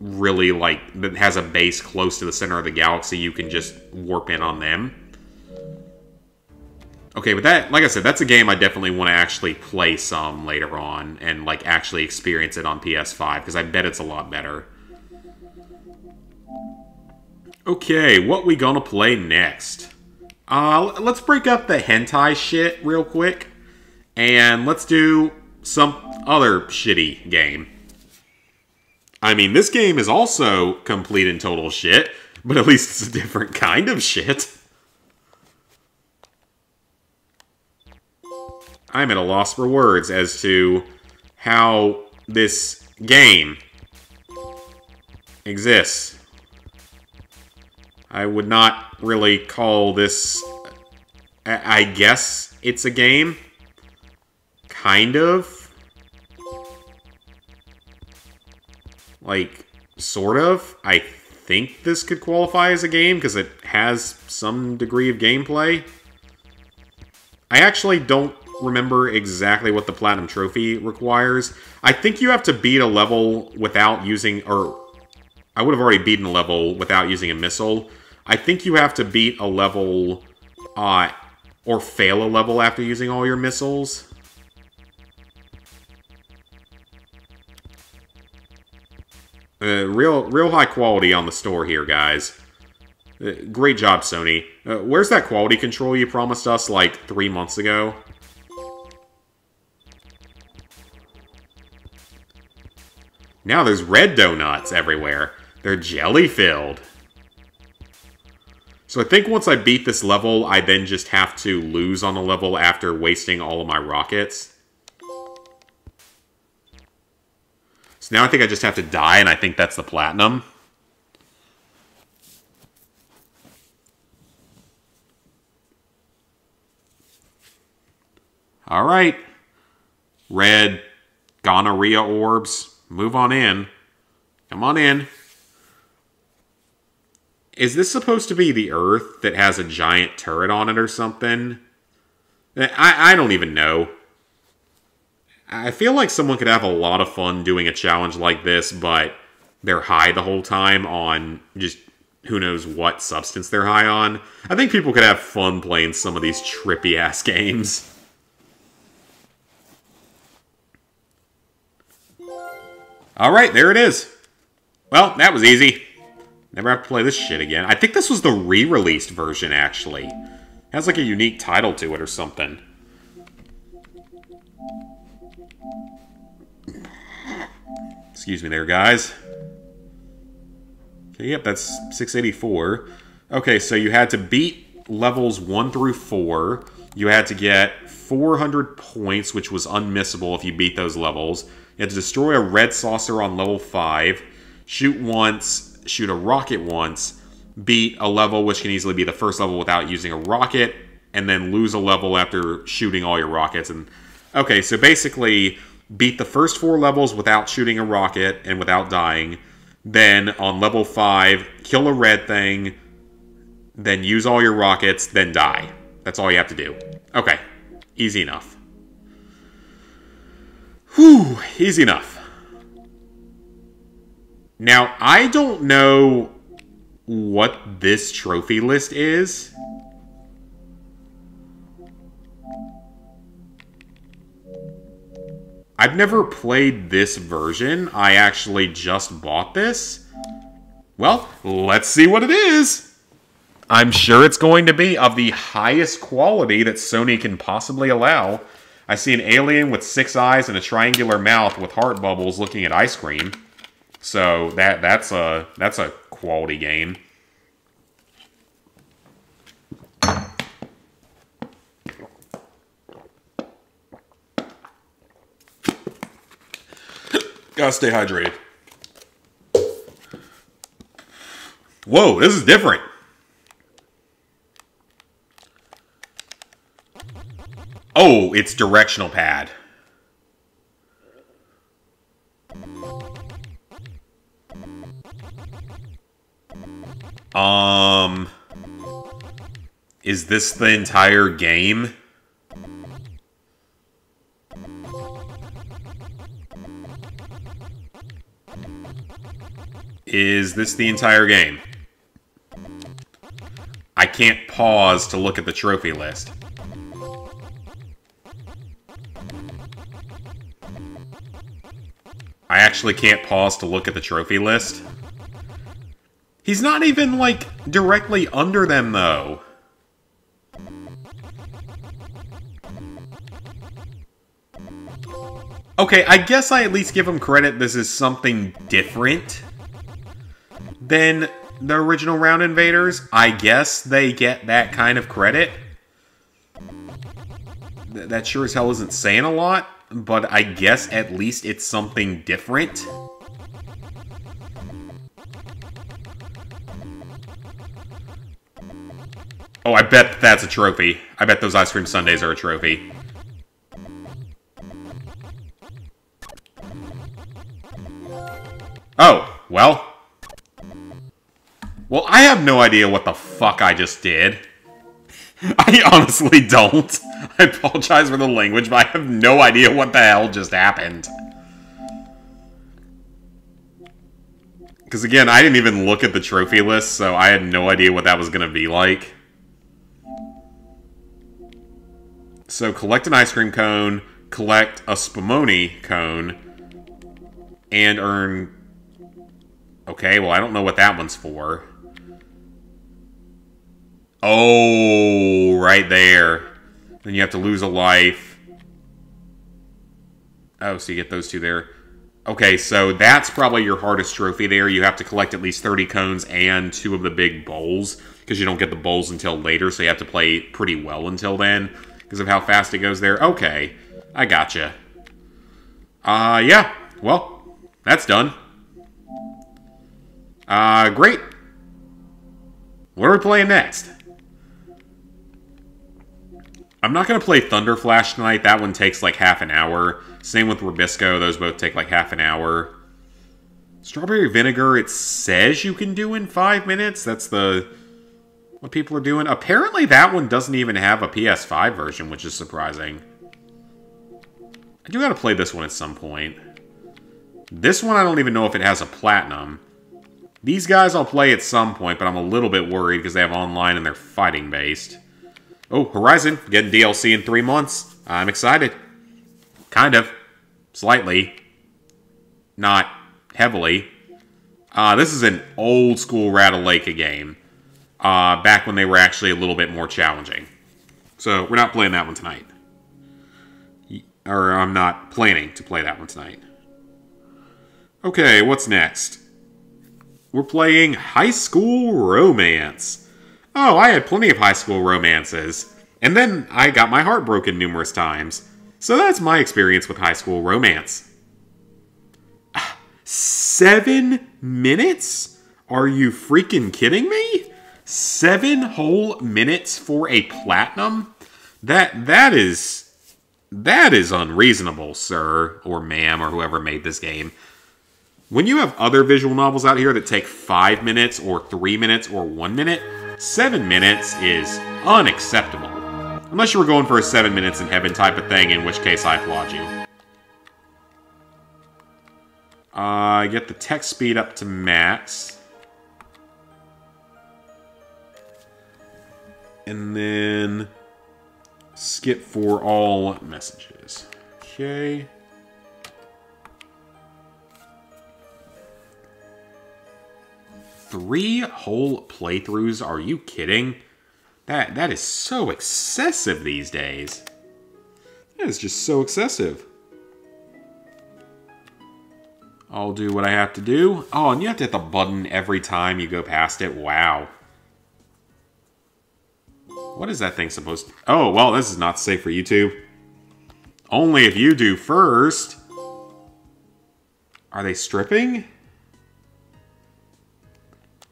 A: really like that has a base close to the center of the galaxy, you can just warp in on them. Okay, but that, like I said, that's a game I definitely want to actually play some later on and like actually experience it on PS5 because I bet it's a lot better. Okay, what we gonna play next? Uh, let's break up the hentai shit real quick, and let's do some other shitty game. I mean, this game is also complete and total shit, but at least it's a different kind of shit. I'm at a loss for words as to how this game exists. I would not really call this... I guess it's a game. Kind of. Like, sort of. I think this could qualify as a game because it has some degree of gameplay. I actually don't remember exactly what the Platinum Trophy requires. I think you have to beat a level without using, or I would have already beaten a level without using a missile. I think you have to beat a level, uh, or fail a level after using all your missiles. Uh, real, real high quality on the store here, guys. Uh, great job, Sony. Uh, where's that quality control you promised us, like, three months ago? Now there's red donuts everywhere. They're jelly-filled. So I think once I beat this level, I then just have to lose on the level after wasting all of my rockets. So now I think I just have to die, and I think that's the platinum. All right. Red gonorrhea orbs. Move on in. Come on in. Is this supposed to be the Earth that has a giant turret on it or something? I, I don't even know. I feel like someone could have a lot of fun doing a challenge like this, but they're high the whole time on just who knows what substance they're high on. I think people could have fun playing some of these trippy ass games. Alright, there it is. Well, that was easy. Never have to play this shit again. I think this was the re-released version, actually. It has like a unique title to it or something. Excuse me there, guys. Okay, yep, that's 684. Okay, so you had to beat levels 1 through 4. You had to get 400 points, which was unmissable if you beat those levels. You had to destroy a red saucer on level 5, shoot once, shoot a rocket once, beat a level which can easily be the first level without using a rocket, and then lose a level after shooting all your rockets. And Okay, so basically beat the first four levels without shooting a rocket and without dying. Then on level five, kill a red thing, then use all your rockets, then die. That's all you have to do. Okay. Easy enough. Whew, easy enough. Now, I don't know what this trophy list is. I've never played this version. I actually just bought this. Well, let's see what it is. I'm sure it's going to be of the highest quality that Sony can possibly allow. I see an alien with six eyes and a triangular mouth with heart bubbles looking at ice cream. So that that's a that's a quality game. Gotta stay hydrated. Whoa, this is different. Oh, it's directional pad. Um, is this the entire game? Is this the entire game? I can't pause to look at the trophy list. I actually can't pause to look at the trophy list. He's not even, like, directly under them, though. Okay, I guess I at least give him credit this is something different than the original Round Invaders. I guess they get that kind of credit. Th that sure as hell isn't saying a lot, but I guess at least it's something different. Oh, I bet that's a trophy. I bet those ice cream sundaes are a trophy. Oh, well. Well, I have no idea what the fuck I just did. I honestly don't. I apologize for the language, but I have no idea what the hell just happened. Because again, I didn't even look at the trophy list, so I had no idea what that was going to be like. So collect an ice cream cone, collect a Spumoni cone, and earn... Okay, well, I don't know what that one's for. Oh, right there. Then you have to lose a life. Oh, so you get those two there. Okay, so that's probably your hardest trophy there. You have to collect at least 30 cones and two of the big bowls, because you don't get the bowls until later, so you have to play pretty well until then because of how fast it goes there. Okay, I gotcha. Uh, yeah, well, that's done. Uh, great. What are we playing next? I'm not going to play Thunder Flash tonight. That one takes like half an hour. Same with Rubisco. Those both take like half an hour. Strawberry Vinegar, it says you can do in five minutes. That's the what people are doing. Apparently that one doesn't even have a PS5 version, which is surprising. I do gotta play this one at some point. This one, I don't even know if it has a Platinum. These guys I'll play at some point, but I'm a little bit worried because they have online and they're fighting-based. Oh, Horizon, getting DLC in three months. I'm excited. Kind of. Slightly. Not heavily. Uh, this is an old-school Ratalaika game uh, back when they were actually a little bit more challenging. So we're not playing that one tonight. Or I'm not planning to play that one tonight. Okay, what's next? We're playing High School Romance. Oh, I had plenty of high school romances. And then I got my heart broken numerous times. So that's my experience with high school romance. Seven minutes? Are you freaking kidding me? Seven whole minutes for a platinum? That that is that is unreasonable, sir or ma'am or whoever made this game. When you have other visual novels out here that take five minutes or three minutes or one minute, seven minutes is unacceptable. Unless you were going for a 7 minutes in heaven type of thing, in which case I applaud you. Uh, get the text speed up to max. And then skip for all messages. Okay. Three whole playthroughs? Are you kidding? That That is so excessive these days. That is just so excessive. I'll do what I have to do. Oh, and you have to hit the button every time you go past it. Wow. What is that thing supposed to... Oh, well, this is not safe for YouTube. Only if you do first. Are they stripping?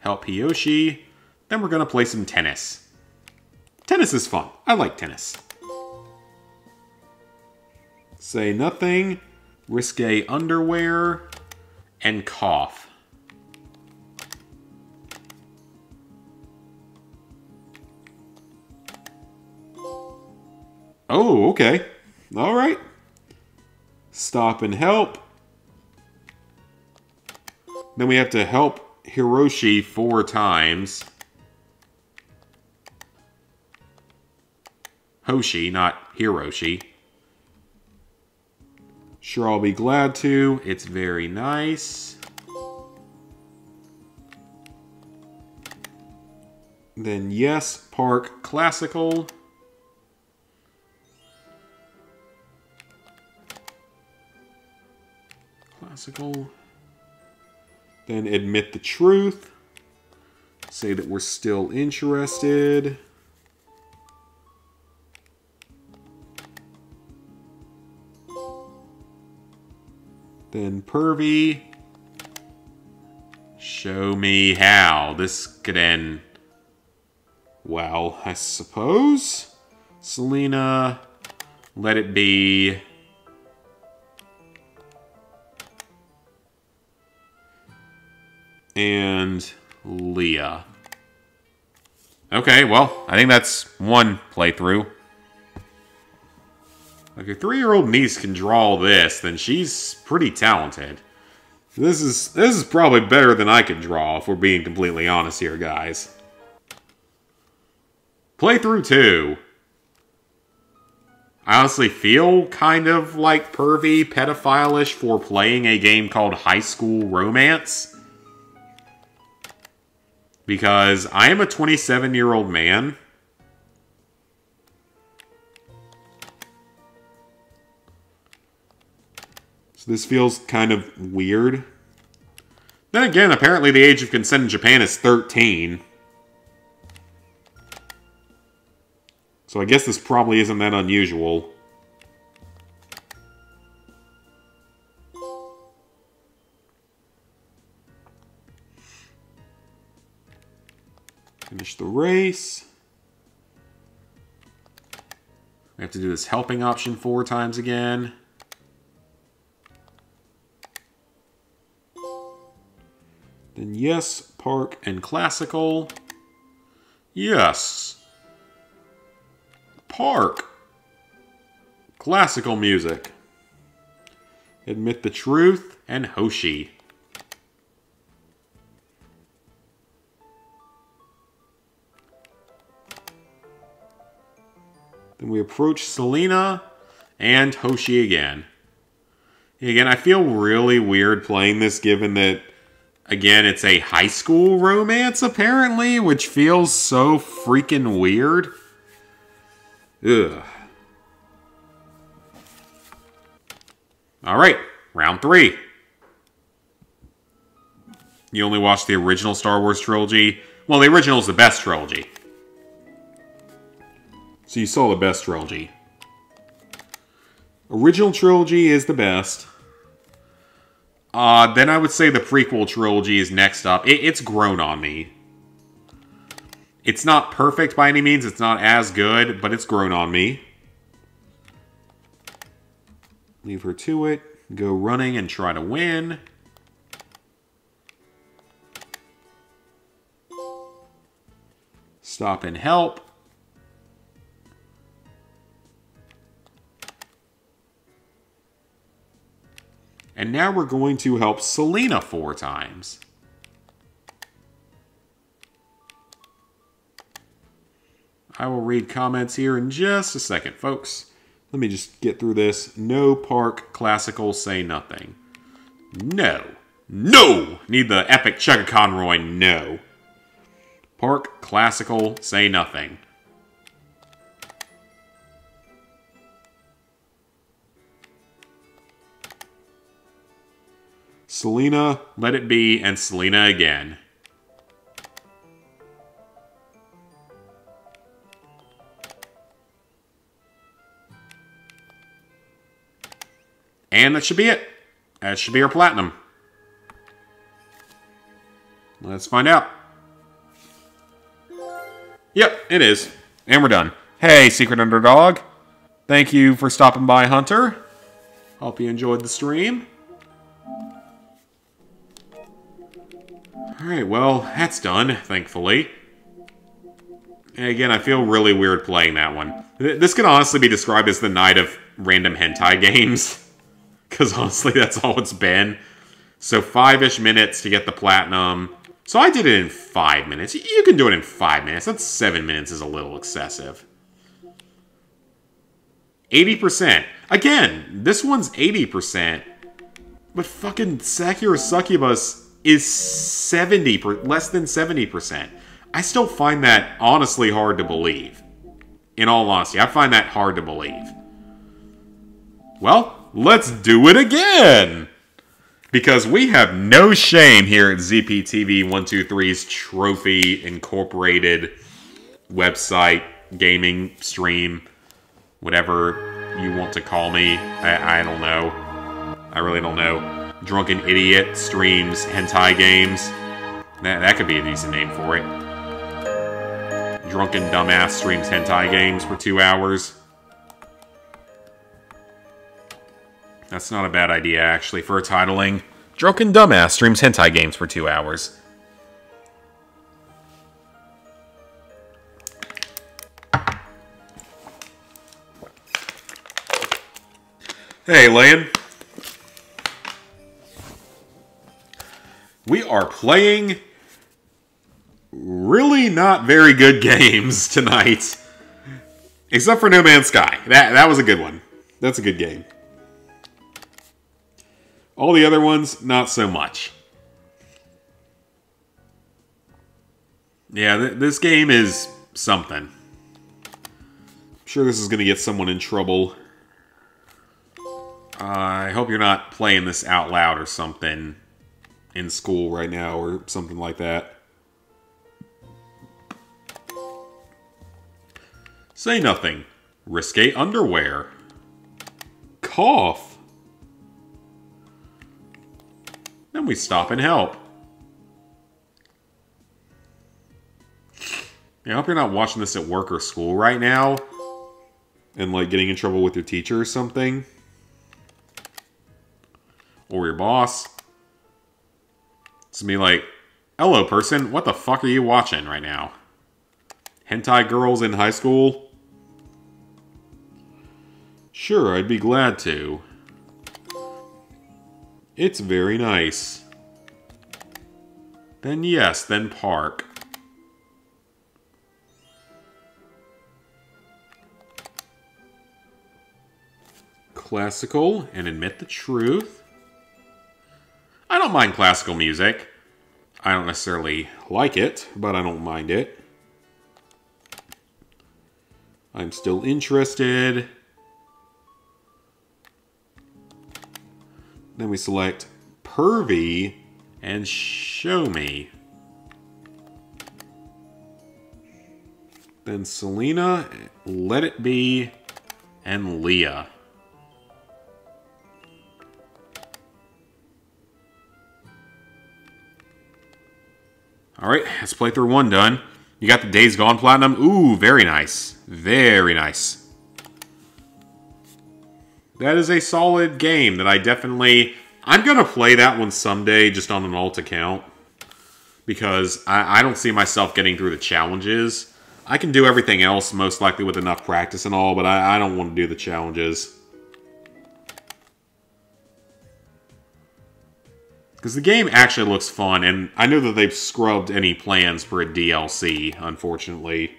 A: Help Hiyoshi. Then we're going to play some tennis. Tennis is fun. I like tennis. Say nothing. Risque underwear. And cough. Oh, okay. All right. Stop and help. Then we have to help Hiroshi four times. Hoshi, not Hiroshi. Sure, I'll be glad to. It's very nice. Then yes, Park Classical. Classical. Then admit the truth. Say that we're still interested. Then pervy. Show me how. This could end well, I suppose. Selena, let it be. And Leah. Okay, well, I think that's one playthrough. If your three-year-old niece can draw this, then she's pretty talented. This is this is probably better than I can draw, if we're being completely honest here, guys. Playthrough 2. I honestly feel kind of like pervy, pedophile-ish for playing a game called High School Romance. Because I am a 27-year-old man So this feels kind of weird. Then again, apparently the age of consent in Japan is 13. So I guess this probably isn't that unusual. Finish the race. We have to do this helping option four times again. Then yes, park and classical. Yes. Park. Classical music. Admit the truth and Hoshi. Then we approach Selena and Hoshi again. Again, I feel really weird playing this given that Again, it's a high school romance, apparently, which feels so freaking weird. Ugh. Alright, round three. You only watched the original Star Wars trilogy? Well, the original is the best trilogy. So you saw the best trilogy. Original trilogy is the best. Uh, then I would say the prequel trilogy is next up. It, it's grown on me. It's not perfect by any means. It's not as good, but it's grown on me. Leave her to it. Go running and try to win. Stop and help. And now we're going to help Selena four times. I will read comments here in just a second, folks. Let me just get through this. No Park Classical Say Nothing. No. No! Need the epic Chugga Conroy, no. Park Classical Say Nothing. Selena, Let It Be, and Selena again. And that should be it. That should be our platinum. Let's find out. Yep, it is. And we're done. Hey, Secret Underdog. Thank you for stopping by, Hunter. Hope you enjoyed the stream. Alright, well, that's done, thankfully. And again, I feel really weird playing that one. This could honestly be described as the night of random hentai games. Because honestly, that's all it's been. So five-ish minutes to get the platinum. So I did it in five minutes. You can do it in five minutes. That's seven minutes is a little excessive. 80%. Again, this one's 80%. But fucking Sakura Succubus is 70, less than 70%. I still find that honestly hard to believe. In all honesty, I find that hard to believe. Well, let's do it again! Because we have no shame here at ZPTV123's Trophy Incorporated website, gaming, stream, whatever you want to call me. I, I don't know. I really don't know. Drunken Idiot streams hentai games. That, that could be a decent name for it. Drunken Dumbass streams hentai games for two hours. That's not a bad idea, actually, for a titling. Drunken Dumbass streams hentai games for two hours. Hey, Lan. We are playing really not very good games tonight. Except for No Man's Sky. That, that was a good one. That's a good game. All the other ones, not so much. Yeah, th this game is something. I'm sure this is going to get someone in trouble. Uh, I hope you're not playing this out loud or something in school right now or something like that. Say nothing. Risque underwear. Cough. Then we stop and help. Yeah, I hope you're not watching this at work or school right now. And, like, getting in trouble with your teacher or something. Or your boss. It's me like, hello, person, what the fuck are you watching right now? Hentai girls in high school? Sure, I'd be glad to. It's very nice. Then yes, then park. Classical and admit the truth. I don't mind classical music. I don't necessarily like it, but I don't mind it. I'm still interested. Then we select Pervy and Show Me. Then Selena, Let It Be, and Leah. Alright, let's play through one done. You got the Days Gone Platinum. Ooh, very nice. Very nice that is a solid game that I definitely... I'm going to play that one someday just on an alt account. Because I, I don't see myself getting through the challenges. I can do everything else, most likely with enough practice and all, but I, I don't want to do the challenges. Because the game actually looks fun, and I know that they've scrubbed any plans for a DLC, unfortunately.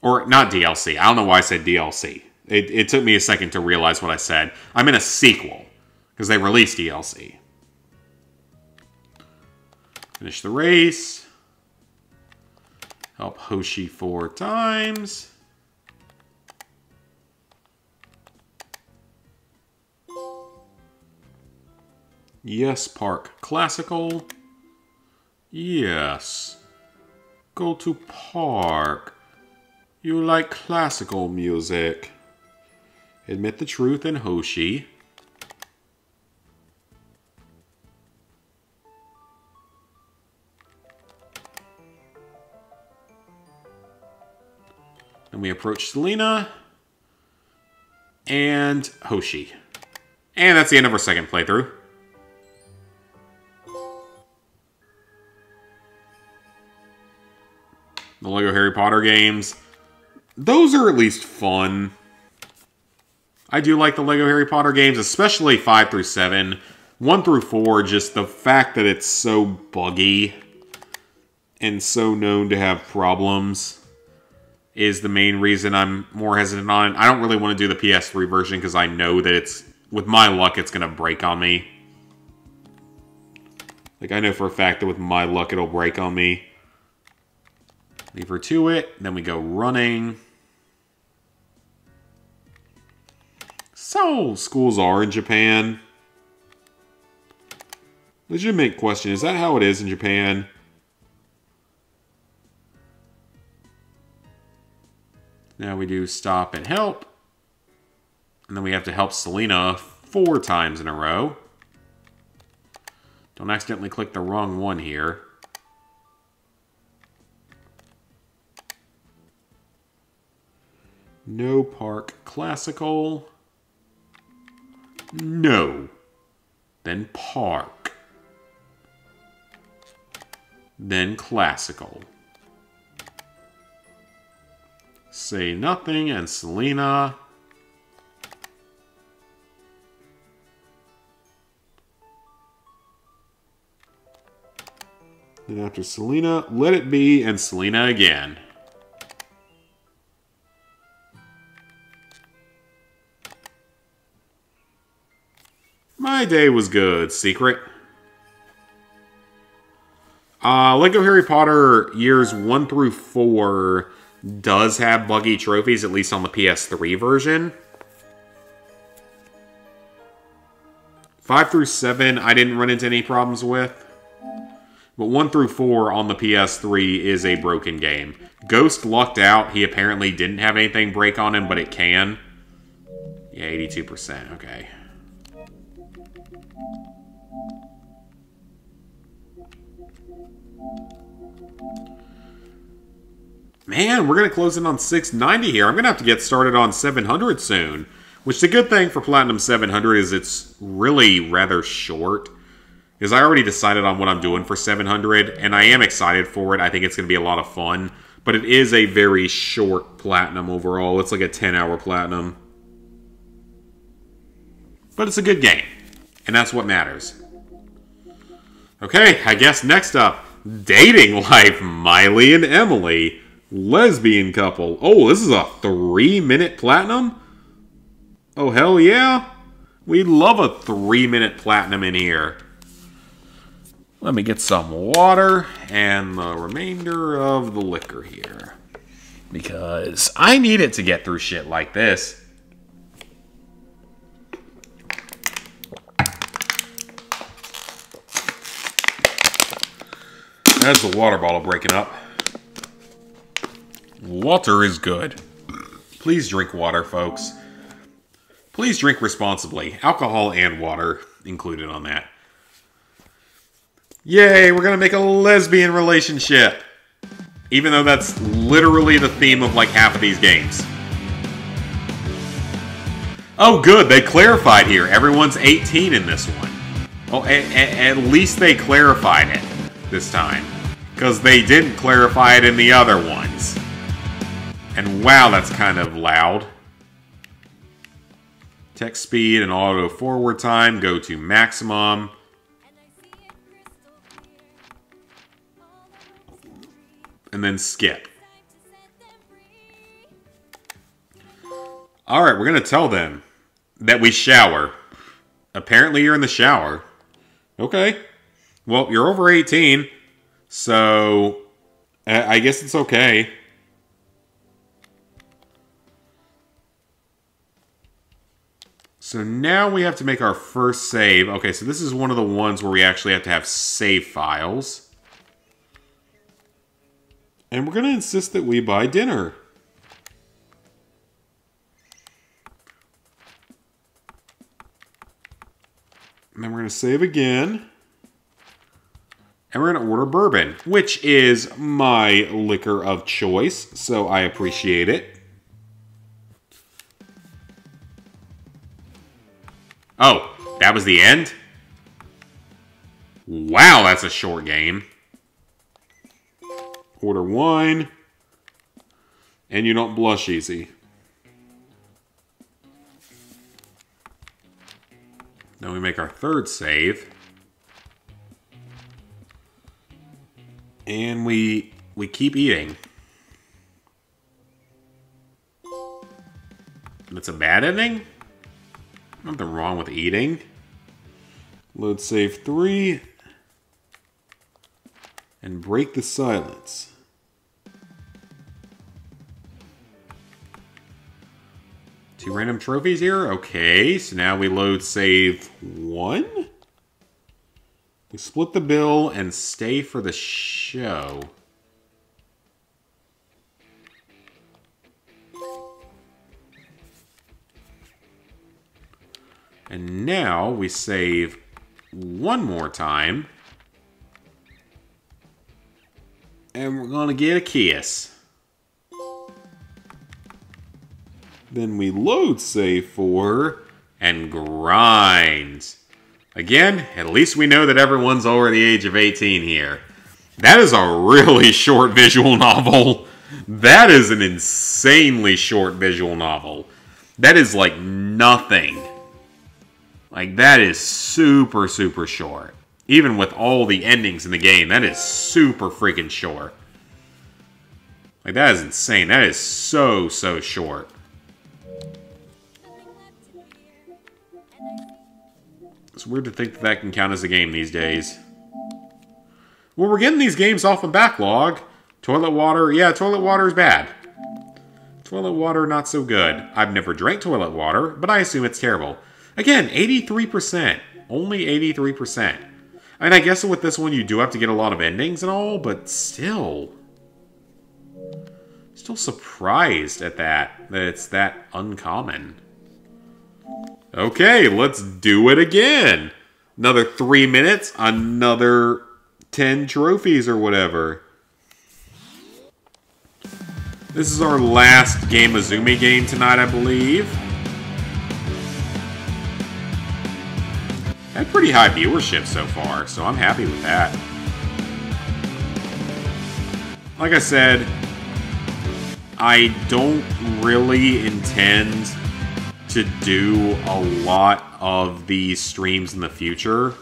A: Or not DLC. I don't know why I said DLC. It, it took me a second to realize what I said. I'm in a sequel because they released DLC. Finish the race. Help Hoshi four times. Yes, Park Classical. Yes. Go to Park. You like classical music. Admit the truth in Hoshi. And we approach Selena and Hoshi. And that's the end of our second playthrough. The Lego Harry Potter games. Those are at least fun. I do like the Lego Harry Potter games, especially 5 through 7. 1 through 4, just the fact that it's so buggy and so known to have problems is the main reason I'm more hesitant on it. I don't really want to do the PS3 version because I know that it's, with my luck, it's going to break on me. Like, I know for a fact that with my luck, it'll break on me. Leave her to it. Then we go running. So, schools are in Japan. Legitimate question. Is that how it is in Japan? Now we do stop and help. And then we have to help Selena four times in a row. Don't accidentally click the wrong one here. No Park Classical. No. Then Park. Then Classical. Say Nothing and Selena. Then after Selena, Let It Be and Selena again. My day was good, Secret. Uh, Lego Harry Potter years 1 through 4 does have buggy trophies, at least on the PS3 version. 5 through 7, I didn't run into any problems with. But 1 through 4 on the PS3 is a broken game. Ghost lucked out. He apparently didn't have anything break on him, but it can. Yeah, 82%. Okay. Man, we're going to close in on 690 here. I'm going to have to get started on 700 soon. Which the good thing for Platinum 700 is it's really rather short. Because I already decided on what I'm doing for 700, and I am excited for it. I think it's going to be a lot of fun. But it is a very short Platinum overall. It's like a 10-hour Platinum. But it's a good game. And that's what matters. Okay, I guess next up, Dating Life, Miley and Emily lesbian couple. Oh, this is a three minute platinum? Oh, hell yeah. We love a three minute platinum in here. Let me get some water and the remainder of the liquor here. Because I need it to get through shit like this. That's the water bottle breaking up. Water is good. Please drink water, folks. Please drink responsibly. Alcohol and water included on that. Yay, we're gonna make a lesbian relationship. Even though that's literally the theme of like half of these games. Oh, good, they clarified here. Everyone's 18 in this one. Oh, at, at least they clarified it. this time. Because they didn't clarify it in the other ones. And wow, that's kind of loud. Text speed and auto forward time go to maximum. And then skip. Alright, we're going to tell them that we shower. Apparently you're in the shower. Okay. Well, you're over 18, so uh, I guess it's okay. So now we have to make our first save. Okay, so this is one of the ones where we actually have to have save files. And we're going to insist that we buy dinner. And then we're going to save again. And we're going to order bourbon, which is my liquor of choice, so I appreciate it. Oh, that was the end? Wow, that's a short game. Order wine. And you don't blush easy. Then we make our third save. And we we keep eating. That's a bad ending? Nothing wrong with eating. Load save 3. And break the silence. Two random trophies here? Okay, so now we load save 1? We split the bill and stay for the show. And now we save one more time. And we're to get a kiss. Then we load save four and grind. Again, at least we know that everyone's over the age of 18 here. That is a really short visual novel. That is an insanely short visual novel. That is like nothing like, that is super, super short. Even with all the endings in the game, that is super freaking short. Like, that is insane. That is so, so short. It's weird to think that that can count as a game these days. Well, we're getting these games off of backlog. Toilet water, yeah, toilet water is bad. Toilet water, not so good. I've never drank toilet water, but I assume it's terrible. Again, 83%. Only 83%. I mean, I guess with this one you do have to get a lot of endings and all, but still. Still surprised at that, that it's that uncommon. Okay, let's do it again. Another three minutes, another 10 trophies or whatever. This is our last Gamuzumi game tonight, I believe. Had pretty high viewership so far, so I'm happy with that. Like I said, I don't really intend to do a lot of these streams in the future.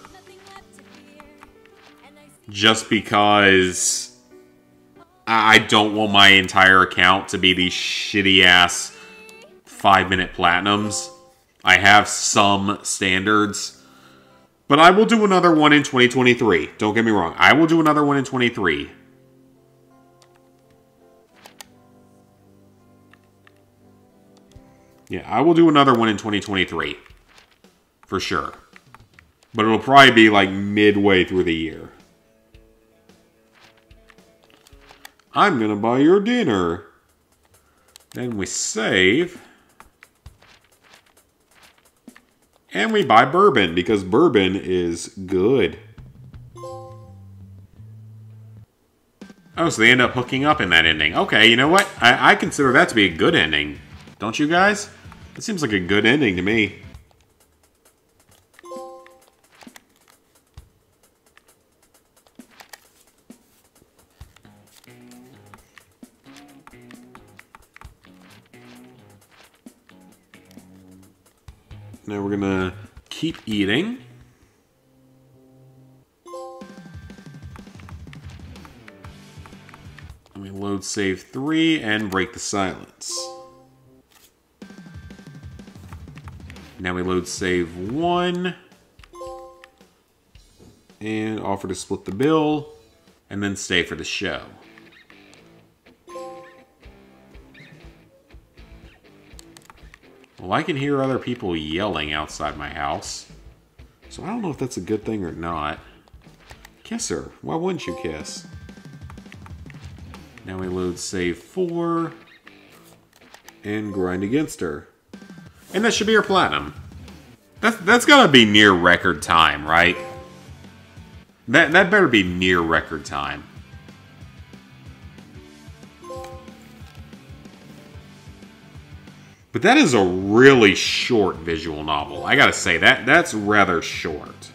A: Just because I don't want my entire account to be these shitty ass five minute platinums. I have some standards but I will do another one in 2023. Don't get me wrong. I will do another one in 23. Yeah, I will do another one in 2023. For sure. But it'll probably be like midway through the year. I'm going to buy your dinner. Then we save. And we buy bourbon because bourbon is good. Oh, so they end up hooking up in that ending. Okay, you know what? I, I consider that to be a good ending. Don't you guys? It seems like a good ending to me. Now we're gonna keep eating. Let me load save 3 and break the silence. Now we load save 1. And offer to split the bill. And then stay for the show. Well, I can hear other people yelling outside my house. So I don't know if that's a good thing or not. Kiss her. Why wouldn't you kiss? Now we load save 4. And grind against her. And that should be her platinum. That's, that's gotta be near record time, right? That, that better be near record time. But that is a really short visual novel. I gotta say, that that's rather short.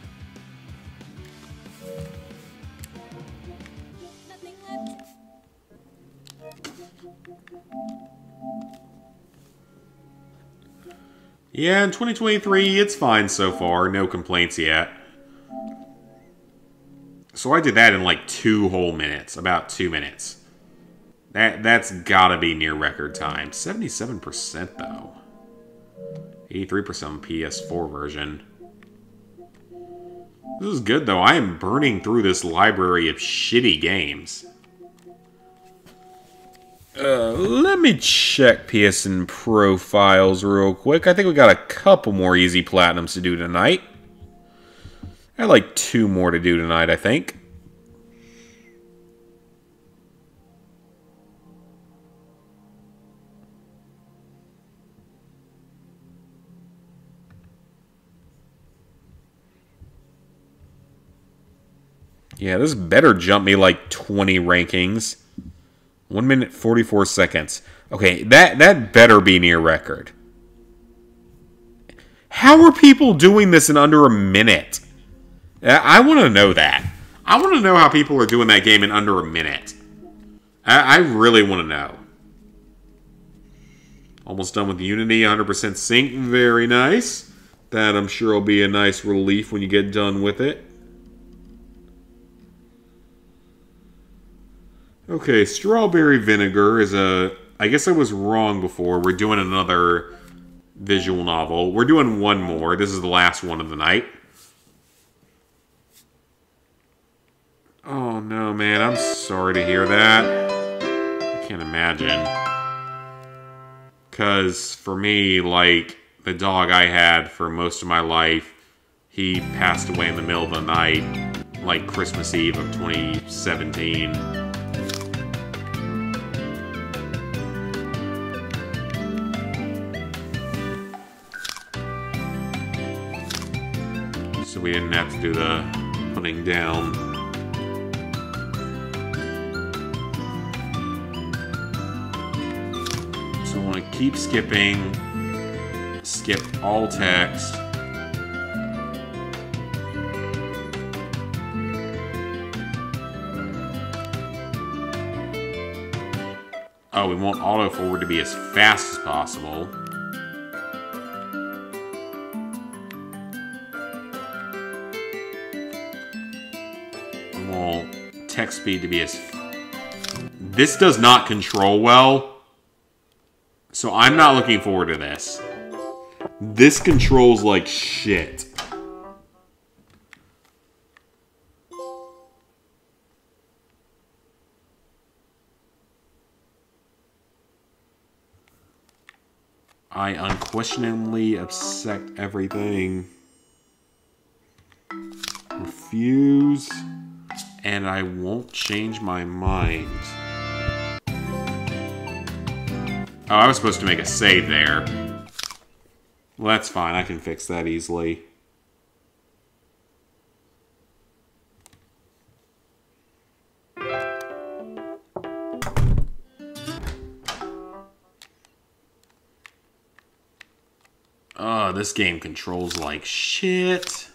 A: Yeah, in 2023, it's fine so far. No complaints yet. So I did that in like two whole minutes. About two minutes. That, that's gotta be near record time. 77% though. 83% on PS4 version. This is good though. I am burning through this library of shitty games. Uh, let me check PSN profiles real quick. I think we got a couple more easy platinums to do tonight. I like two more to do tonight, I think. Yeah, this better jump me like 20 rankings. 1 minute 44 seconds. Okay, that that better be near record. How are people doing this in under a minute? I want to know that. I want to know how people are doing that game in under a minute. I, I really want to know. Almost done with Unity, 100% sync. Very nice. That I'm sure will be a nice relief when you get done with it. Okay, strawberry vinegar is a... I guess I was wrong before. We're doing another visual novel. We're doing one more. This is the last one of the night. Oh, no, man. I'm sorry to hear that. I can't imagine. Because, for me, like, the dog I had for most of my life, he passed away in the middle of the night, like Christmas Eve of 2017. We didn't have to do the putting down. So I want to keep skipping, skip all text. Oh, we want auto forward to be as fast as possible. Text speed to be as... This does not control well. So I'm not looking forward to this. This controls like shit. I unquestioningly accept everything. Refuse and I won't change my mind. Oh, I was supposed to make a save there. Well, that's fine. I can fix that easily. Oh, this game controls like shit.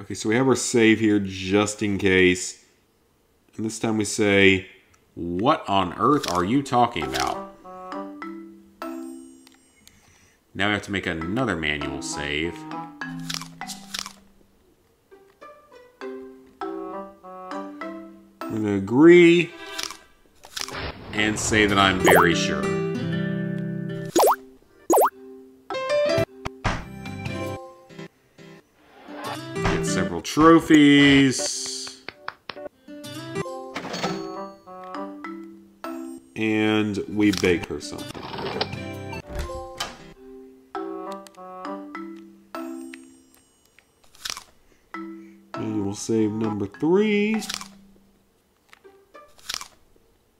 A: Okay, so we have our save here just in case. And this time we say, what on earth are you talking about? Now we have to make another manual save. I'm going to agree and say that I'm very sure. Trophies. And we bake her something. And we'll save number three.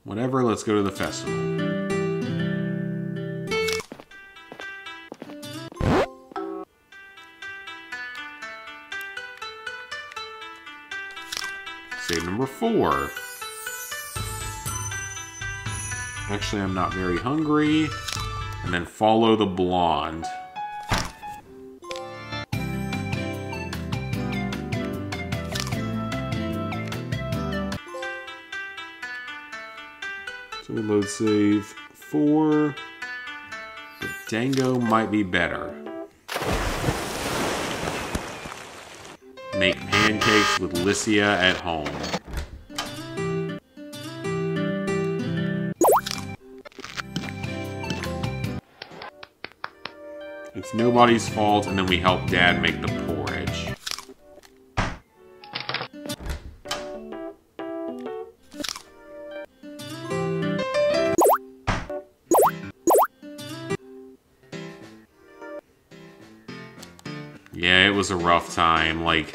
A: Whatever, let's go to the festival. Four. Actually, I'm not very hungry. And then follow the blonde. So we load save four. But Dango might be better. Make pancakes with Licia at home. Nobody's fault, and then we help Dad make the porridge. Yeah, it was a rough time. Like,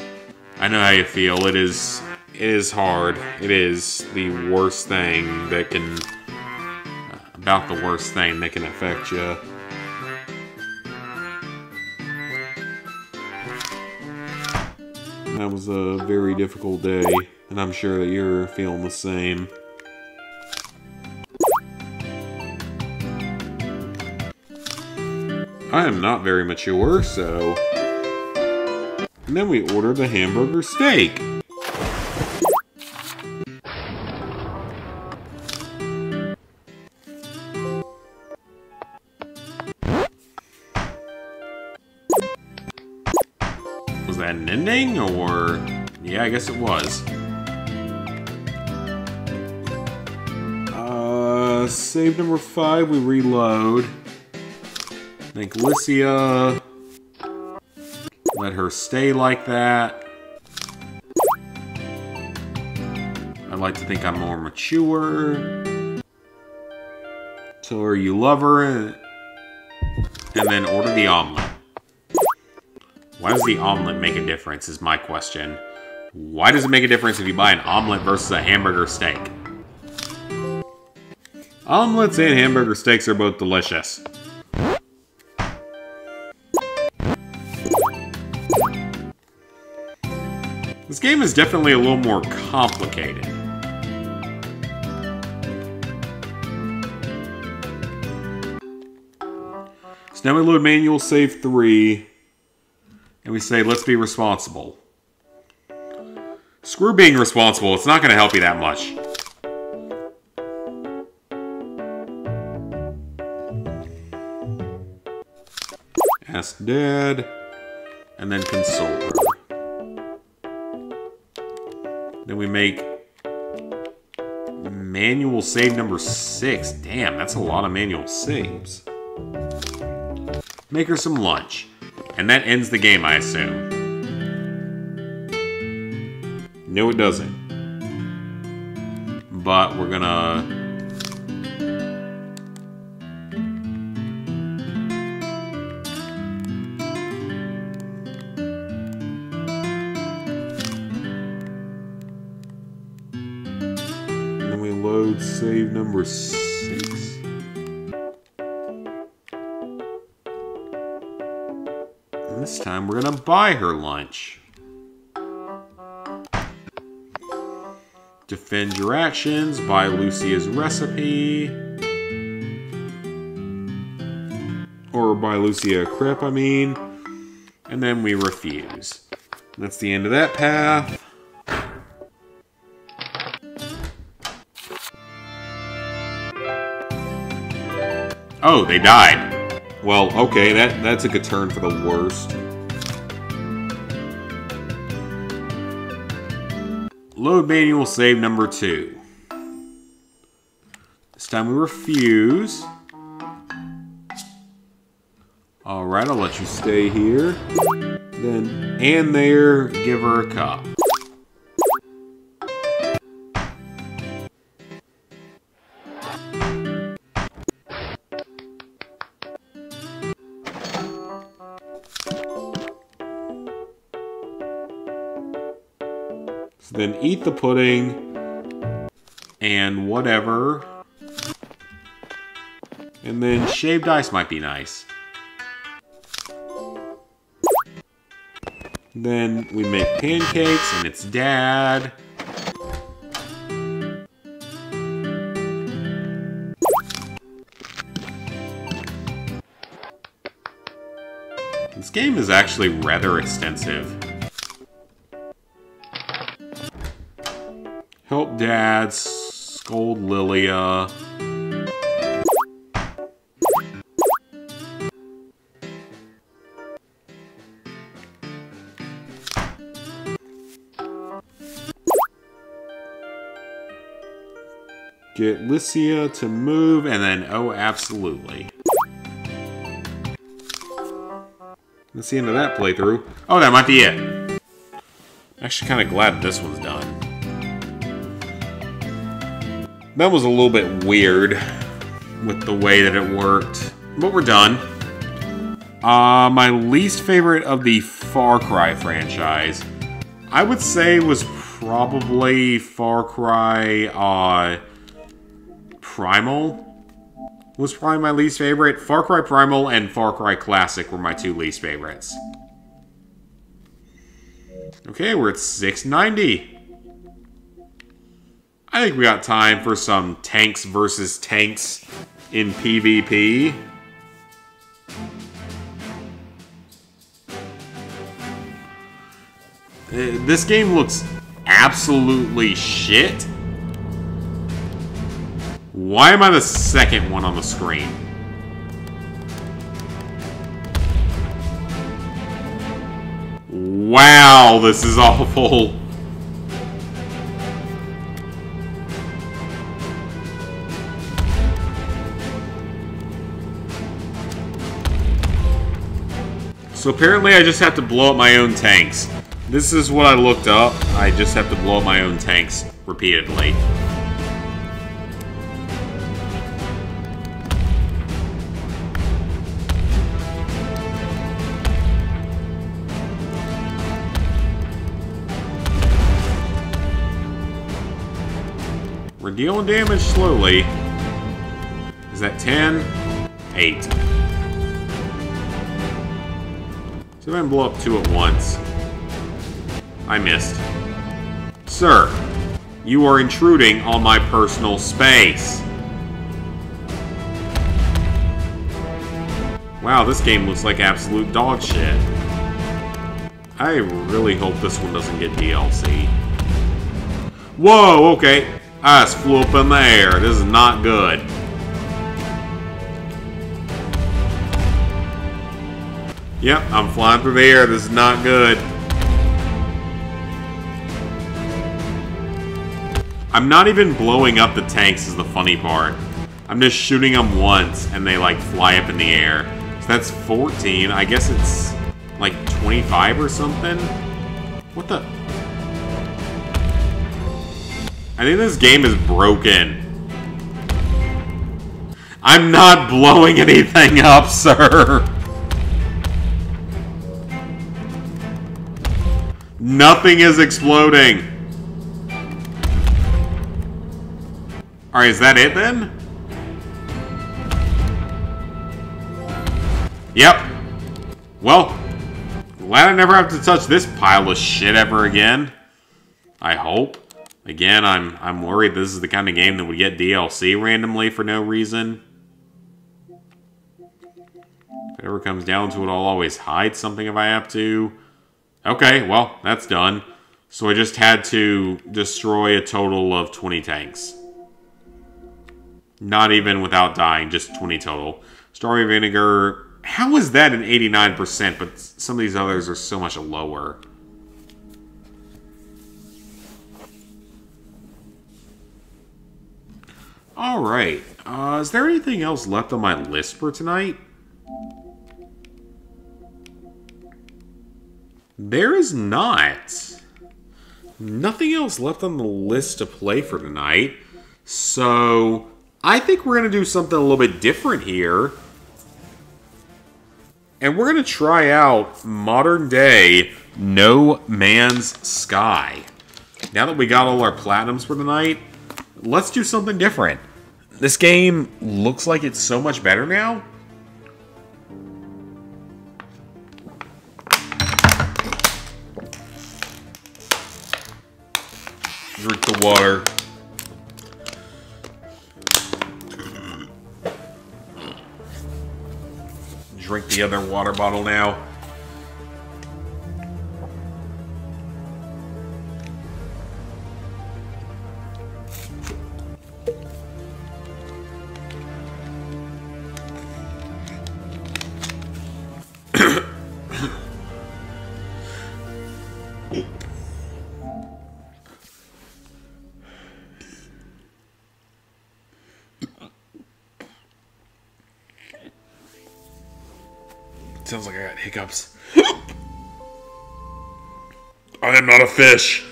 A: I know how you feel. It is, it is hard. It is the worst thing that can, about the worst thing that can affect you. Was a very difficult day, and I'm sure that you're feeling the same. I am not very mature, so... And then we order the hamburger steak. It was. Uh, save number five, we reload. Make Licia... Let her stay like that. I'd like to think I'm more mature. Tell her you love her. And then order the omelet. Why does the omelet make a difference is my question. Why does it make a difference if you buy an omelet versus a hamburger steak? Omelets and hamburger steaks are both delicious. This game is definitely a little more complicated. So now we load manual save 3, and we say, let's be responsible. Screw being responsible, it's not going to help you that much. Ask Dad, and then console her. Then we make manual save number six. Damn, that's a lot of manual saves. Make her some lunch. And that ends the game, I assume. No, it doesn't. But we're gonna... Load save number six. And this time we're gonna buy her lunch. Defend your actions, buy Lucia's recipe. Or buy Lucia a crepe, I mean. And then we refuse. That's the end of that path. Oh, they died. Well, okay, that, that took a turn for the worst. Load manual save number two. This time we refuse. Alright, I'll let you stay here. Then, and there, give her a cup. Eat the pudding and whatever. And then shaved ice might be nice. Then we make pancakes and it's dad. This game is actually rather extensive. Dad, scold Lilia. Get Licia to move, and then, oh, absolutely. That's the end of that playthrough. Oh, that might be it. Actually, kind of glad this one's done. That was a little bit weird with the way that it worked, but we're done. Uh, my least favorite of the Far Cry franchise, I would say was probably Far Cry, uh, Primal was probably my least favorite. Far Cry Primal and Far Cry Classic were my two least favorites. Okay, we're at 690. I think we got time for some tanks versus tanks in PvP. This game looks absolutely shit. Why am I the second one on the screen? Wow, this is awful. So apparently I just have to blow up my own tanks. This is what I looked up. I just have to blow up my own tanks repeatedly. We're dealing damage slowly. Is that 10? 8. See if I can blow up two at once. I missed. Sir, you are intruding on my personal space. Wow, this game looks like absolute dog shit. I really hope this one doesn't get DLC. Whoa, okay. I just flew up in the air. This is not good. Yep, I'm flying through the air. This is not good. I'm not even blowing up the tanks is the funny part. I'm just shooting them once and they like fly up in the air. So that's 14. I guess it's like 25 or something. What the? I think this game is broken. I'm not blowing anything up, sir. Nothing is exploding. Alright, is that it then? Yep. Well, glad I never have to touch this pile of shit ever again. I hope. Again, I'm I'm worried this is the kind of game that would get DLC randomly for no reason. If it ever comes down to it, I'll always hide something if I have to. Okay, well, that's done. So I just had to destroy a total of 20 tanks. Not even without dying, just 20 total. Strawberry vinegar How is that an 89%, but some of these others are so much lower? All right. Uh, is there anything else left on my list for tonight? There is not. Nothing else left on the list to play for tonight. So, I think we're going to do something a little bit different here. And we're going to try out modern day No Man's Sky. Now that we got all our platinums for the night, let's do something different. This game looks like it's so much better now. Drink the water. Drink the other water bottle now. Sounds like I got hiccups. I am not a fish.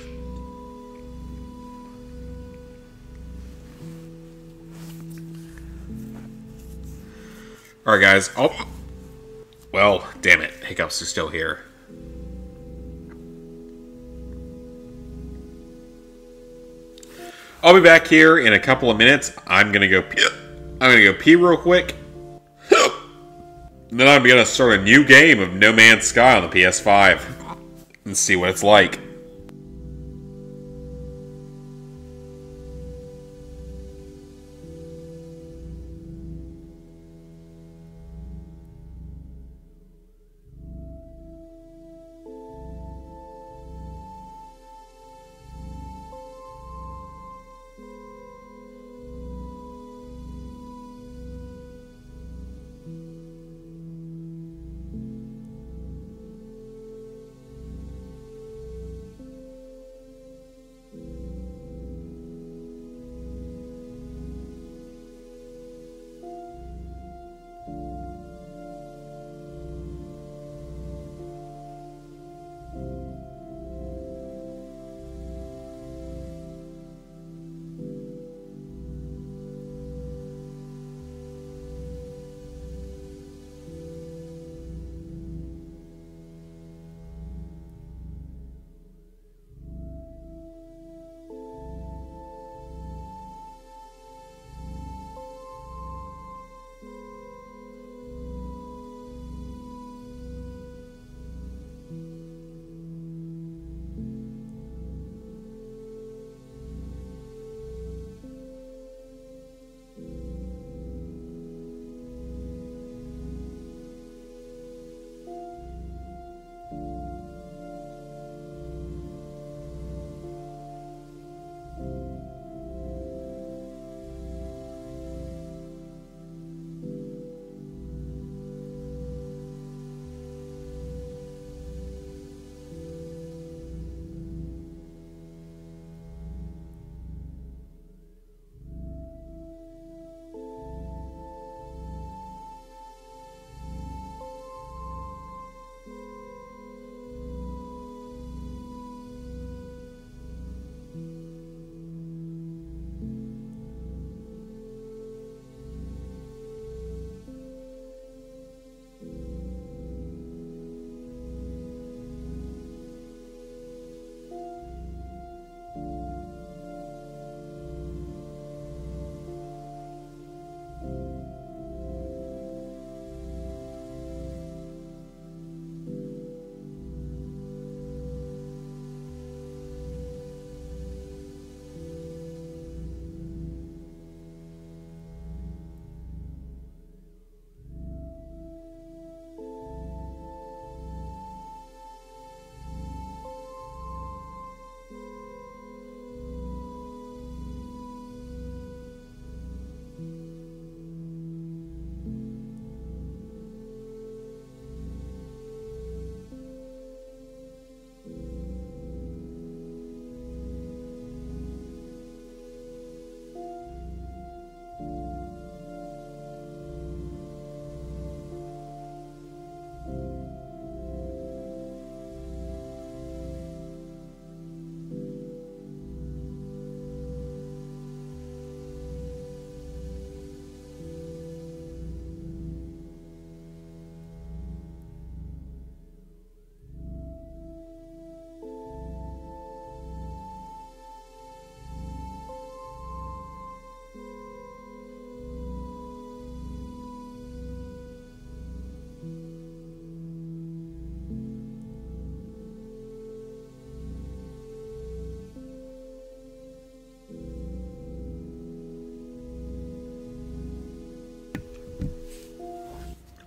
A: Alright, guys. Oh. Well, damn it. Hiccups are still here. I'll be back here in a couple of minutes. I'm gonna go pee. I'm gonna go pee real quick. Then I'm gonna start a new game of No Man's Sky on the PS5 and see what it's like.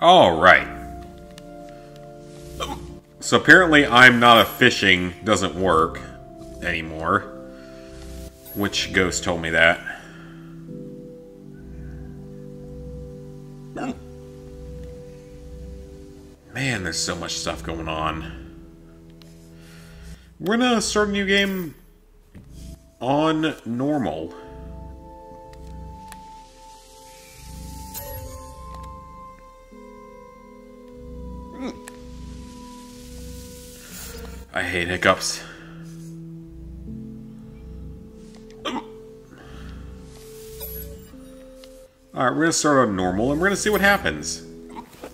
A: Alright. So apparently I'm not a fishing doesn't work anymore. Which ghost told me that? Man, there's so much stuff going on. We're gonna start a new game on normal. Hate hiccups. Alright, we're gonna start on normal and we're gonna see what happens.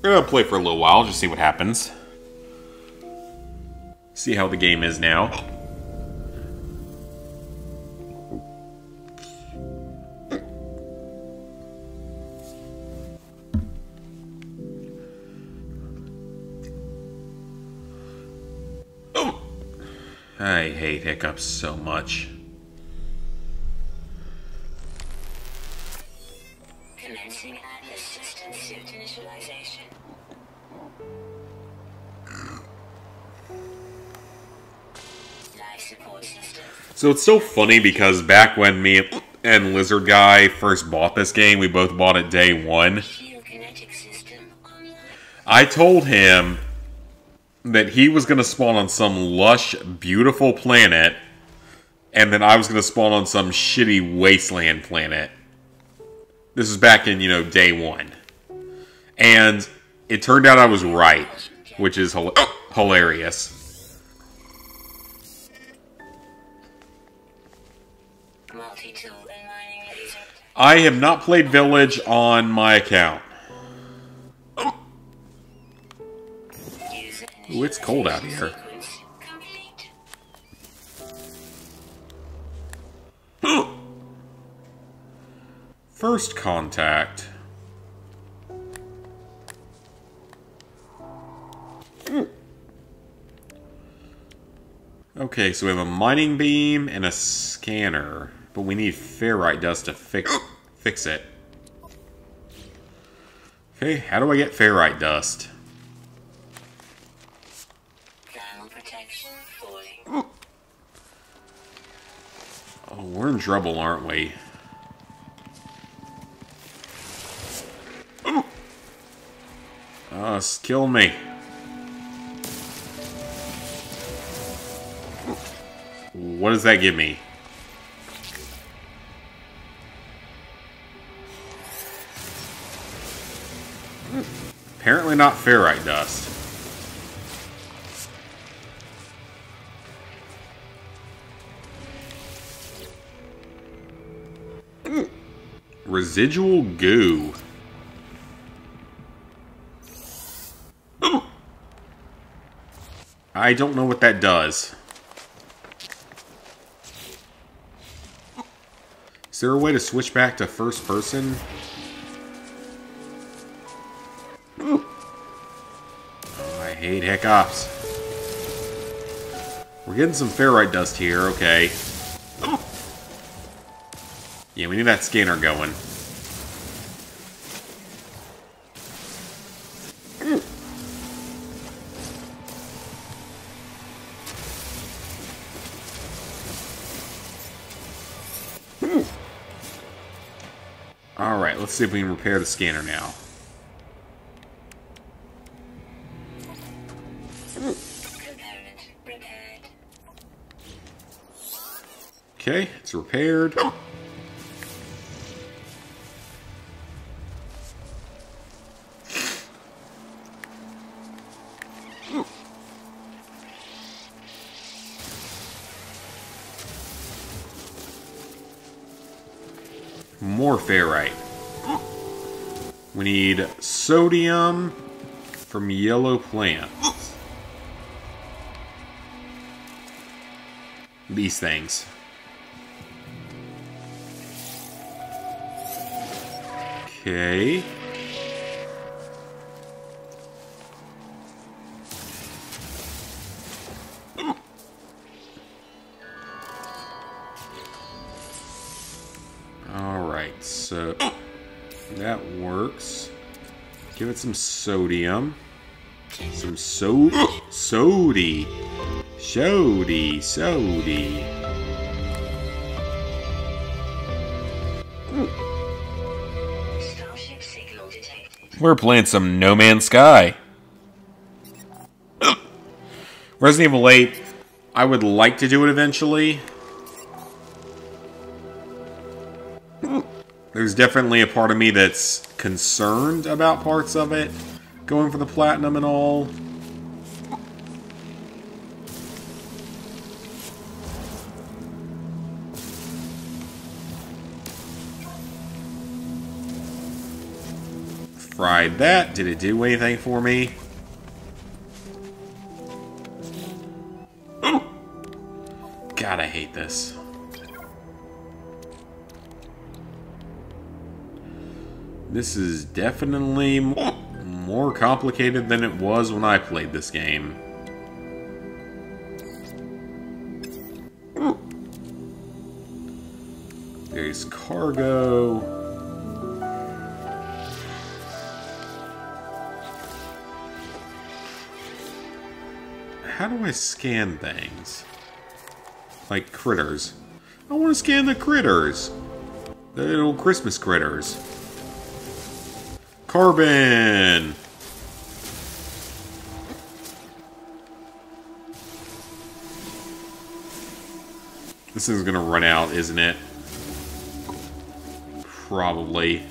A: We're gonna play for a little while, just see what happens. See how the game is now. Hate hiccups so much.
B: Commencing Atlas system suit initialization. Life support system.
A: So it's so funny because back when me and Lizard Guy first bought this game, we both bought it day one.
B: Geokinetic system online.
A: I told him that he was going to spawn on some lush, beautiful planet, and then I was going to spawn on some shitty wasteland planet. This was back in, you know, day one. And it turned out I was right, which is hila-
B: oh, hilarious. Mining laser.
A: I have not played Village on my account. Ooh, it's cold out here. First contact. Okay, so we have a mining beam and a scanner, but we need ferrite dust to fix fix it. Okay, how do I get ferrite dust? We're in trouble, aren't we? Oh, it's ah, kill me. What does that give me? Apparently not ferrite dust. Residual goo. I don't know what that does. Is there a way to switch back to first person? Oh, I hate hiccups. We're getting some ferrite dust here, okay. Yeah, we need that scanner going. Alright, let's see if we can repair the scanner now. Okay, it's repaired. More ferrite. We need sodium from yellow plants. These things. Okay. So uh, that works. Give it some sodium. Some so sody. Sody. Sody. We're playing some No Man's Sky. Resident Evil 8, I would like to do it eventually. There's definitely a part of me that's concerned about parts of it, going for the platinum and all. Fried that. Did it do anything for me? God, I hate this. This is definitely more complicated than it was when I played this game. There's cargo. How do I scan things? Like critters. I want to scan the critters. The little Christmas critters. Carbon! This thing's gonna run out, isn't it? Probably.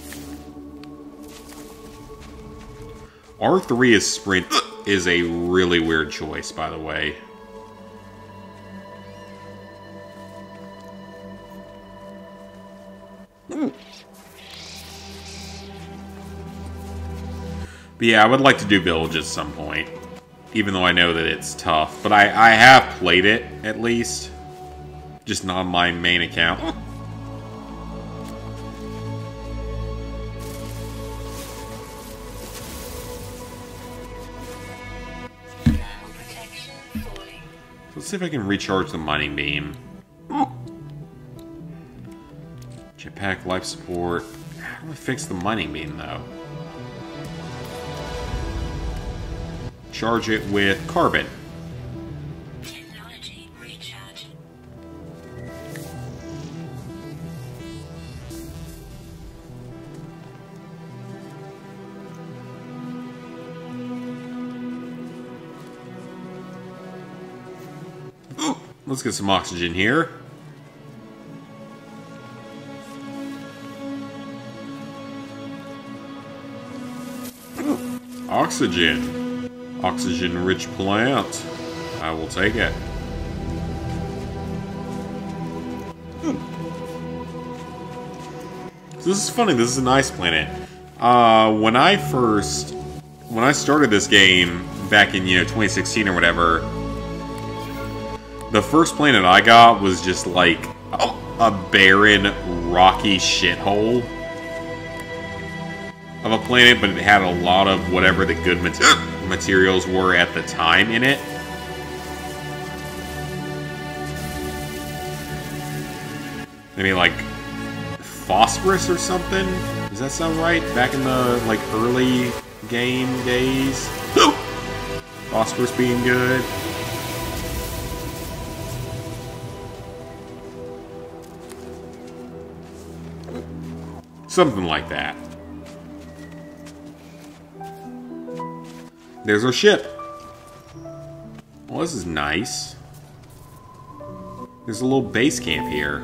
A: R3 is sprint is a really weird choice, by the way. But yeah, I would like to do Village at some point. Even though I know that it's tough. But I, I have played it, at least. Just not on my main account. Let's see if I can recharge the mining beam. Jetpack life support. How do I fix the mining beam, though? Charge it with carbon.
B: Oh,
A: let's get some oxygen here. Oxygen. Oxygen-rich plant. I will take it. So this is funny. This is a nice planet. Uh, when I first, when I started this game back in you know 2016 or whatever, the first planet I got was just like a barren, rocky shithole of a planet, but it had a lot of whatever the good mat- materials were at the time in it. I mean, like phosphorus or something. Does that sound right? Back in the like early game days, phosphorus being good. Something like that. There's our ship. Well, this is nice. There's a little base camp here.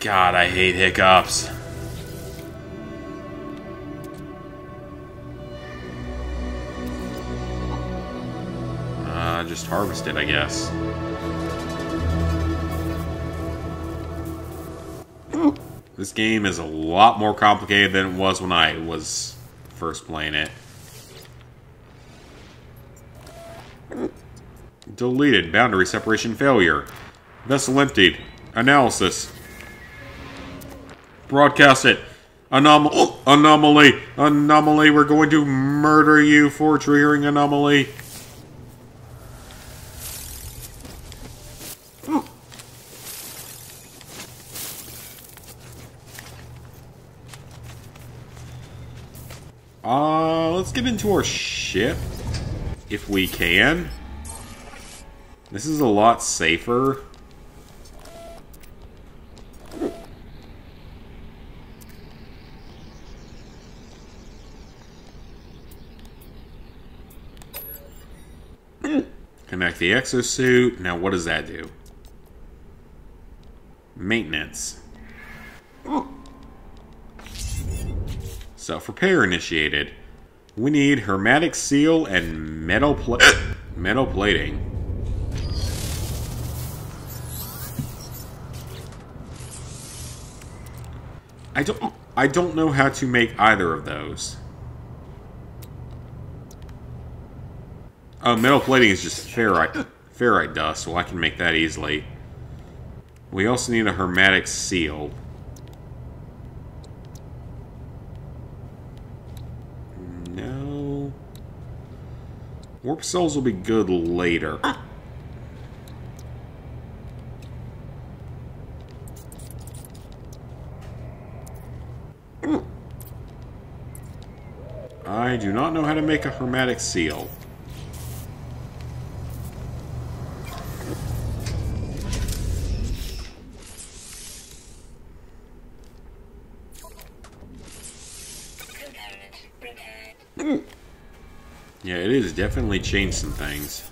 A: God, I hate hiccups. Uh, just harvest it, I guess. This game is a lot more complicated than it was when I was first playing it. Deleted. Boundary separation failure. Vessel emptied. Analysis. Broadcast it. Anom anomaly. Anomaly. We're going to murder you for triggering anomaly. Our ship if we can. This is a lot safer. Connect the exosuit. Now, what does that do? Maintenance. Self-repair initiated. We need hermetic seal and metal pla metal plating. I don't I don't know how to make either of those. Oh, metal plating is just ferrite ferrite dust, well I can make that easily. We also need a hermetic seal. No. Warp cells will be good later. Uh. I do not know how to make a hermetic seal. Yeah, it has definitely changed some things.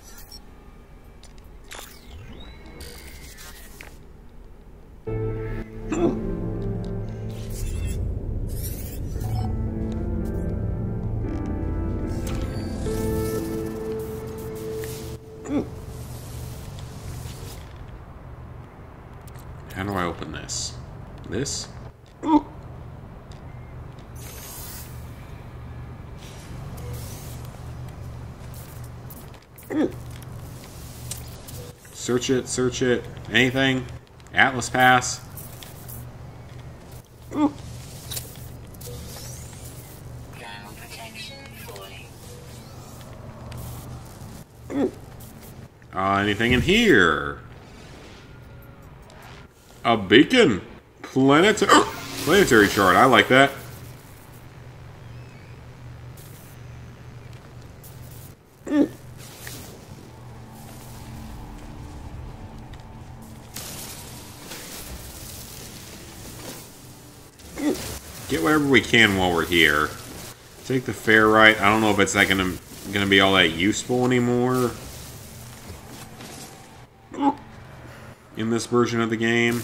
A: How do I open this? This? Search it, search it. Anything? Atlas Pass?
B: Protection.
A: Uh, anything in here? A beacon! Planetary, planetary chart, I like that. Can while we're here. Take the ferrite. I don't know if it's not gonna gonna be all that useful anymore in this version of the game.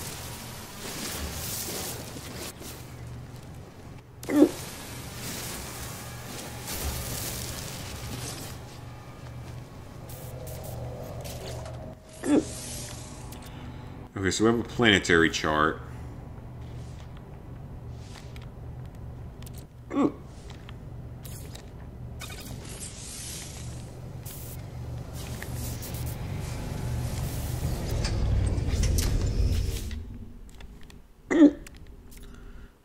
A: Okay, so we have a planetary chart.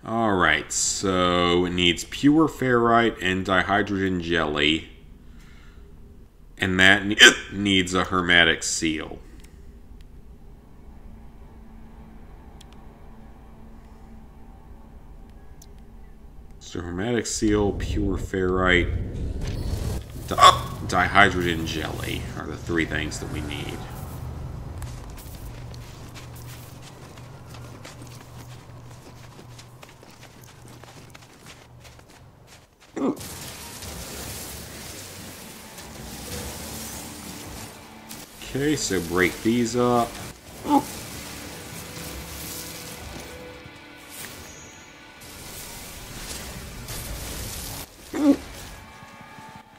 A: Alright, so it needs pure ferrite and dihydrogen jelly. And that ne- needs a hermetic seal. So hermetic seal, pure ferrite, di- dihydrogen jelly are the three things that we need. Okay, so break these up. Oh.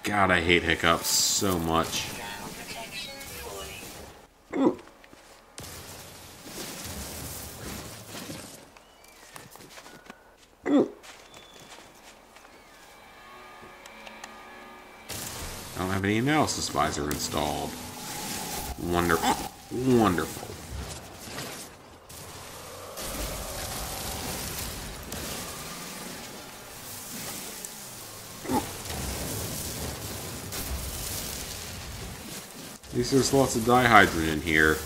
A: God, I hate hiccups so much. I don't have any analysis visor installed. Wonderful. Wonderful. At least there's lots of dihydrogen in here.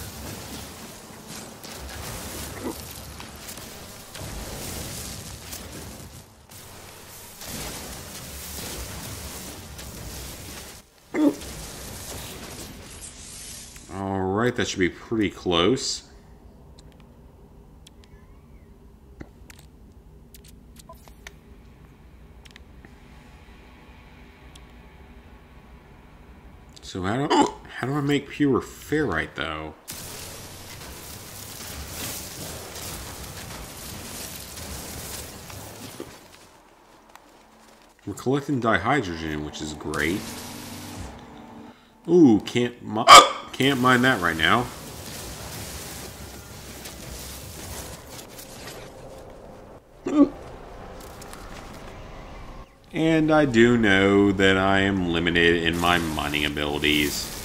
A: Alright, that should be pretty close. So how do, how do I make pure ferrite, though? We're collecting dihydrogen, which is great. Ooh, can't mi can't mine that right now. And I do know that I am limited in my mining abilities.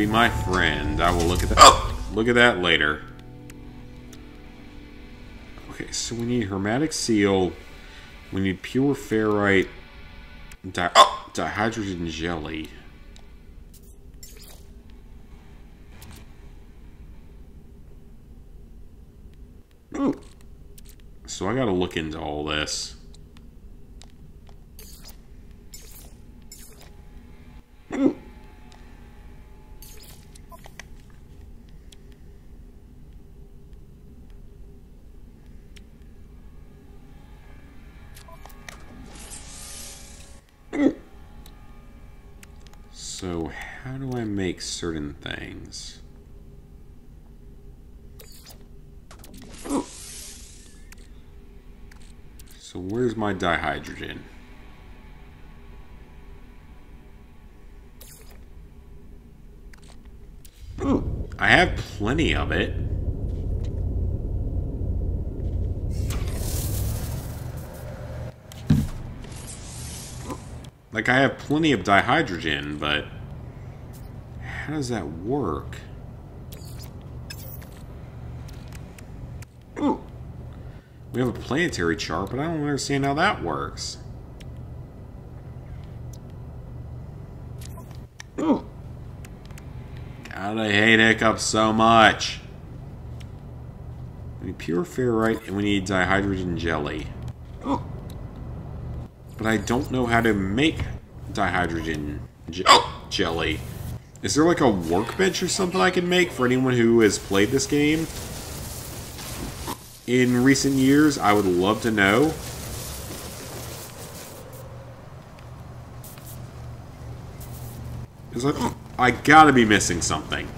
A: Be my friend. I will look at that. Oh. Look at that later. Okay, so we need hermetic seal. We need pure ferrite. Di oh! dihydrogen jelly. So I gotta look into all this. So how do I make certain things? So dihydrogen? I have plenty of it. Like, I have plenty of dihydrogen, but... How does that work? We have a planetary chart, but I don't understand how that works. God, I hate hiccups so much. We need pure ferrite, and we need dihydrogen jelly. But I don't know how to make dihydrogen je jelly. Is there like a workbench or something I can make for anyone who has played this game? In recent years, I would love to know. It's like, oh, I gotta be missing something.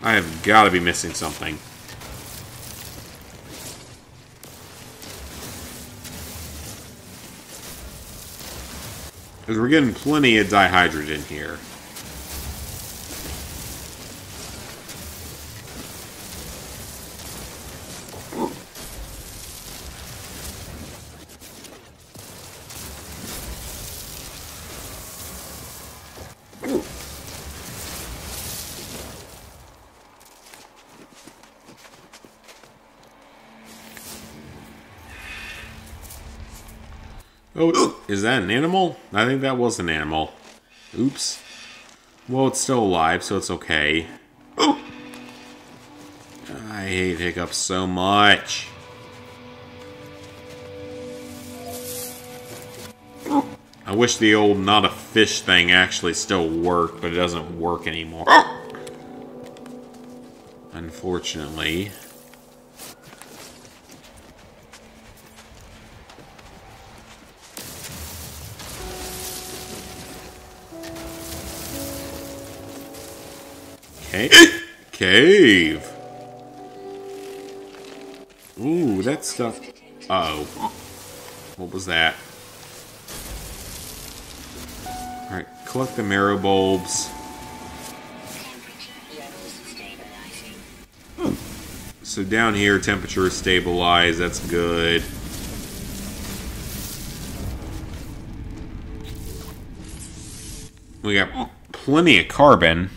A: I have got to be missing something. Because we're getting plenty of dihydrogen here. Is that an animal? I think that was an animal. Oops. Well, it's still alive, so it's okay. I hate hiccups so much. I wish the old not a fish thing actually still worked, but it doesn't work anymore. Unfortunately. Cave. Cave. Ooh, that stuff. Uh oh. What was that? Alright, collect the marrow bulbs. So down here, temperature is stabilized. That's good. We got plenty of carbon.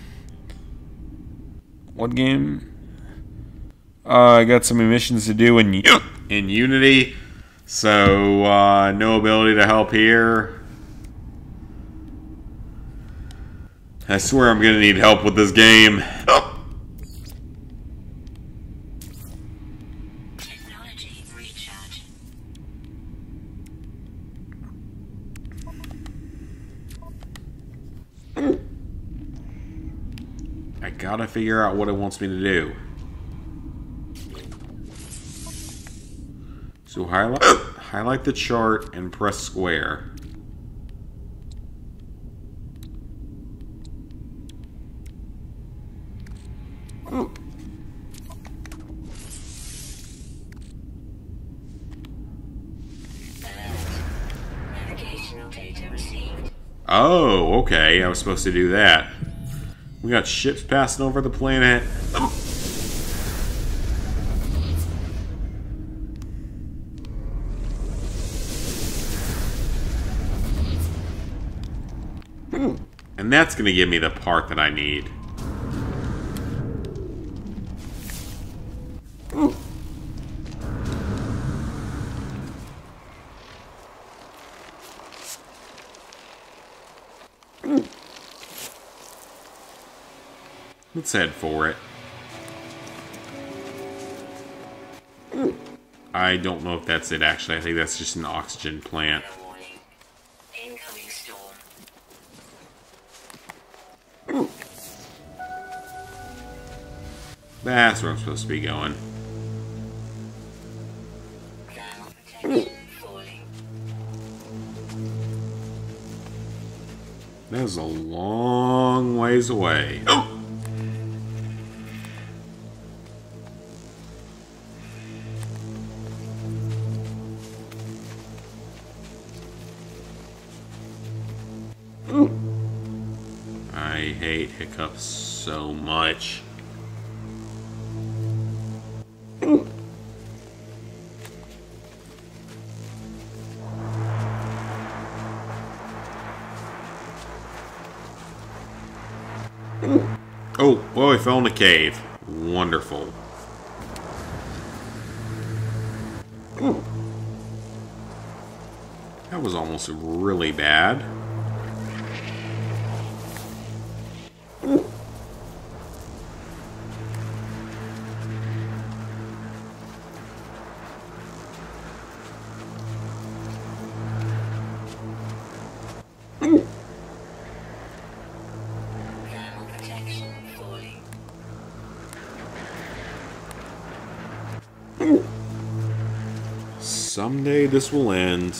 A: What game? Uh, I got some missions to do in in Unity, so uh, no ability to help here. I swear I'm gonna need help with this game. Gotta figure out what it wants me to do. So highlight highlight the chart and press square. Oh, okay. I was supposed to do that. We got ships passing over the planet. Hmm. And that's going to give me the part that I need. Let's head for it. I don't know if that's it, actually. I think that's just an oxygen plant. That's where I'm supposed to be going. That is a long ways away. Oh! Hate hiccups so much. Oh, well, I found a cave. Wonderful. That was almost really bad. This will end.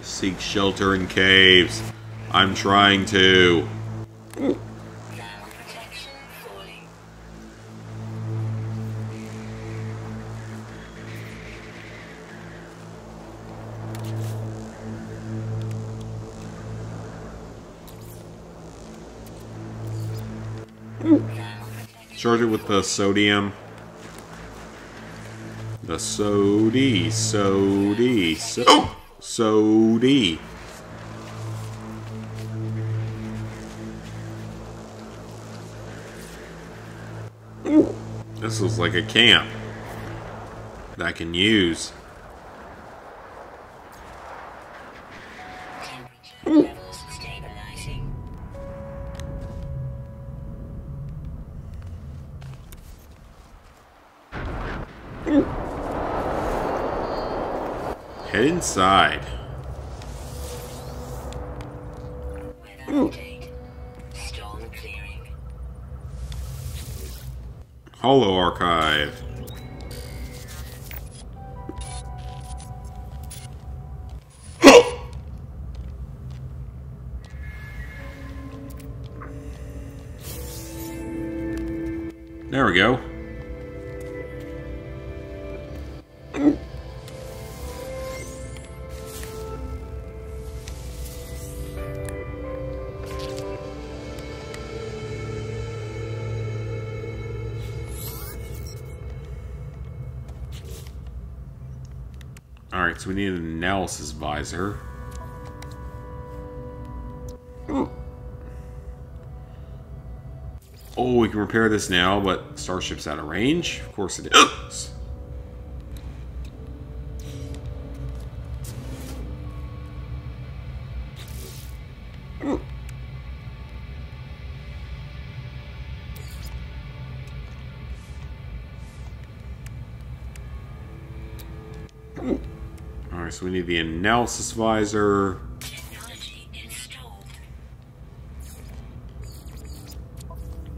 A: Seek shelter in caves. I'm trying to. Sodium. The sodi, sodi, so, oh! sodi. This looks like a camp that I can use. Analysis visor. Oh, we can repair this now, but Starship's out of range? Of course it is. Analysis visor.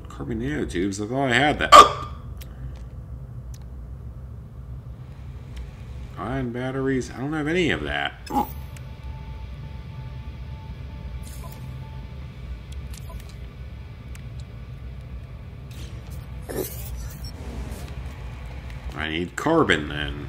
A: Carbon nanotubes, I thought I had that. Ion batteries, I don't have any of that. I need carbon then.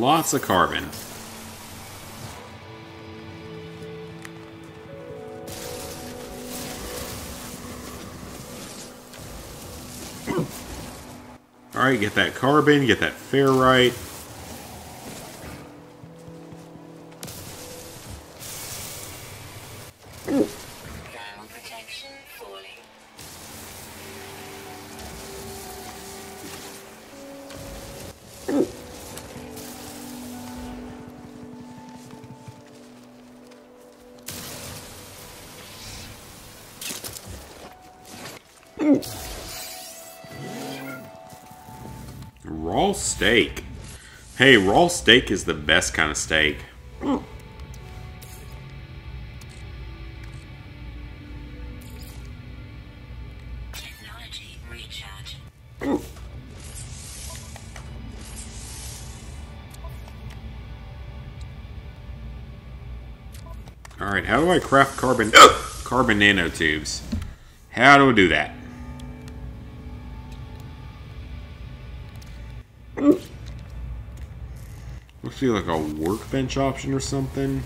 A: Lots of carbon. Alright, get that carbon, get that ferrite. Steak. Hey, raw steak is the best kind of steak. Alright, how do I craft carbon carbon nanotubes? How do I do that? Looks like a workbench option or something.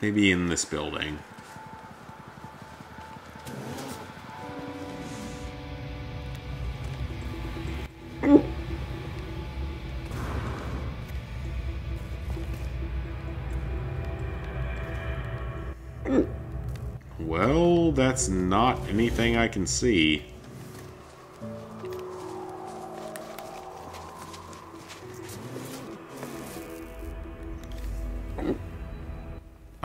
A: Maybe in this building. Well, that's not anything I can see.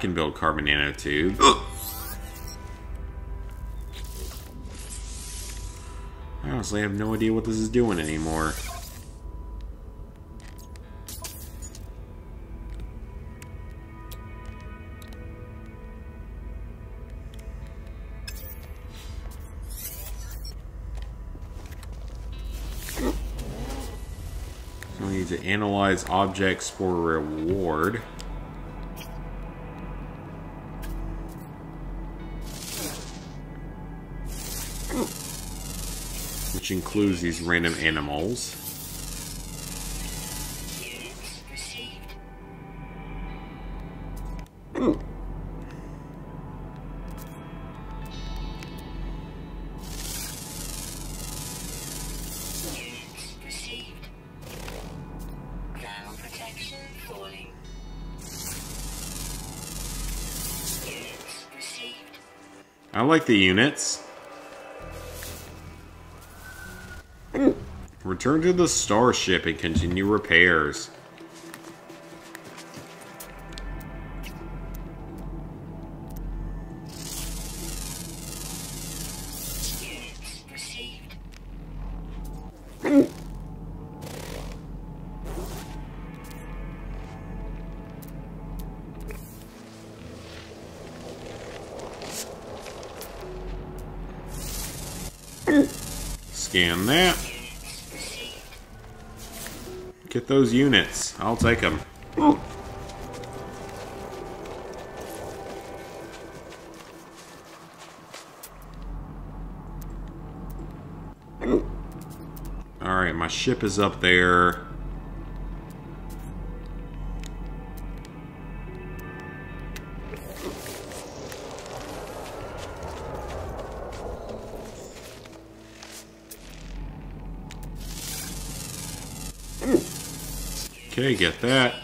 A: Can build carbon nanotube. I honestly have no idea what this is doing anymore. So we need to analyze objects for reward. Which includes these random animals. I like the units. Return to the starship and continue repairs. Scan that. Get those units. I'll take them. Alright, my ship is up there. Okay, get that.